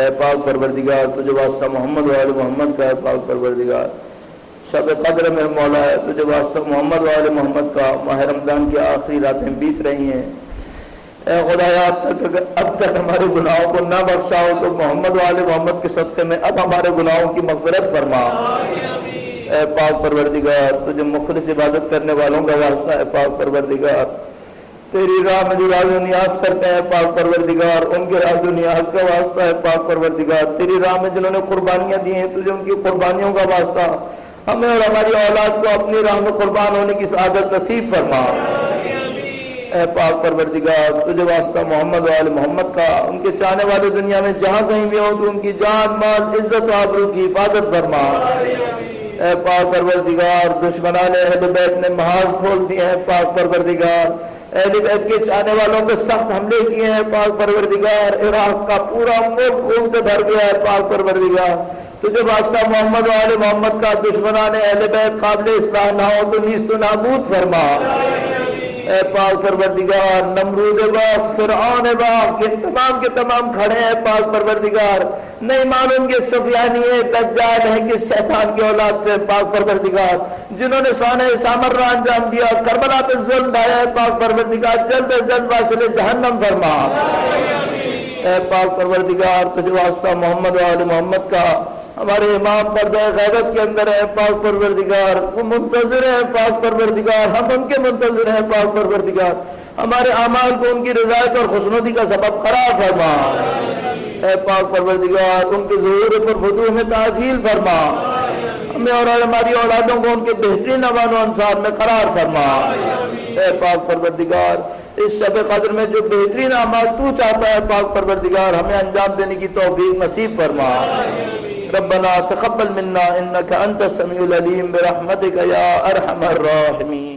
اے پاک پروردگار، تجھے واسطہ محمد وال محمد کا، اے پاک پروردگار، شب قدر میں مولا ہے، تجھے واسطہ محمد وال محمد کا۔ ماہ رمضان کی آخری راتیں بیت رہی ہیں۔ اے خدا اب تک اب تک ہمارے گناہوں کو نہ بخشاؤ تو محمد وال محمد کے صدقے میں اب ہمارے گناہوں کی مغفرت فرما۔ اے پاک پروردگار، تجھے مخلص عبادت کرنے والوں کا واسطہ ہے پاک پروردگار۔ تیری راہ میں جو راز و نیاز کرتے ہیں پاک پروردگار، ان کے راز و نیاز کا واسطہ ہے پاک پروردگار۔ تیری راہ میں جنہوں نے قربانیاں دی ہیں، تجھے ان کی قربانیوں کا واسطہ۔ ہمیں اور ہماری اولاد کو اپنی راہ میں قربان ہونے کی سعادت نصیب فرما۔ اے پاک پروردگار، تجھے واسطہ محمد وال محمد کا، ان کے چاہنے والے دنیا میں جہاں کہیں بھی ہوں تو ان کی جان، مال، عزت و آبرو کی حفاظت فرما۔ اے پاک پروردگار، دشمنان اہل بیت نے محاذ کھول دیے ہیں پاک پروردگار۔ اہل بیت کے چاہنے والوں پہ سخت حملے کیے ہیں پاک پروردگار۔ عراق کا پورا ملک خون سے بھر گیا ہے پاک پروردگار۔ تجھے واسطہ محمد والے محمد کا دشمنان اہل بیت قابل اصلاح نہ ہو تو نیست و نابود فرما۔ اے پاک پروردگار، نمرود وقت فرعون وقت یہ تمام کے تمام کھڑے ہیں پاک پروردگار۔ نہیں معلوم کہ سفیانی ہے دجال ہے کہ شیطان کی اولاد سے پاک پروردگار۔ جنہوں نے سونے سامر را انجام دیا، کربلا پہ ظلم ڈایا ہے پاک پروردگار۔ جلد از جلد واسل جہنم فرما۔ اے پاک پروردگار تجھے واسطہ محمد و آل محمد کا۔ ہمارے امام پردہ غیبت کے اندر ہے پاک پروردگار، وہ منتظر ہے پاک پروردگار، ہم ان کے منتظر ہیں پاک پروردگار۔ ہمارے اعمال کو ان کی رضایت اور خوشنودی کا سبب قرار فرما۔ اے پاک پروردگار، ان کے ظہور پر فتوح میں تعجیل فرما۔ میں اور ہماری اولادوں کو ان کے بہترین امان و انصار میں قرار فرما۔ اے پاک پروردگار، اس شب قدر میں جو بہترین اعمال تو چاہتا ہے، پاک پروردگار، ہمیں انجام دینے کی توفیق نصیب فرما۔ ربنا تقبل منا انك انت السميع العليم برحمتك يا ارحم الراحمين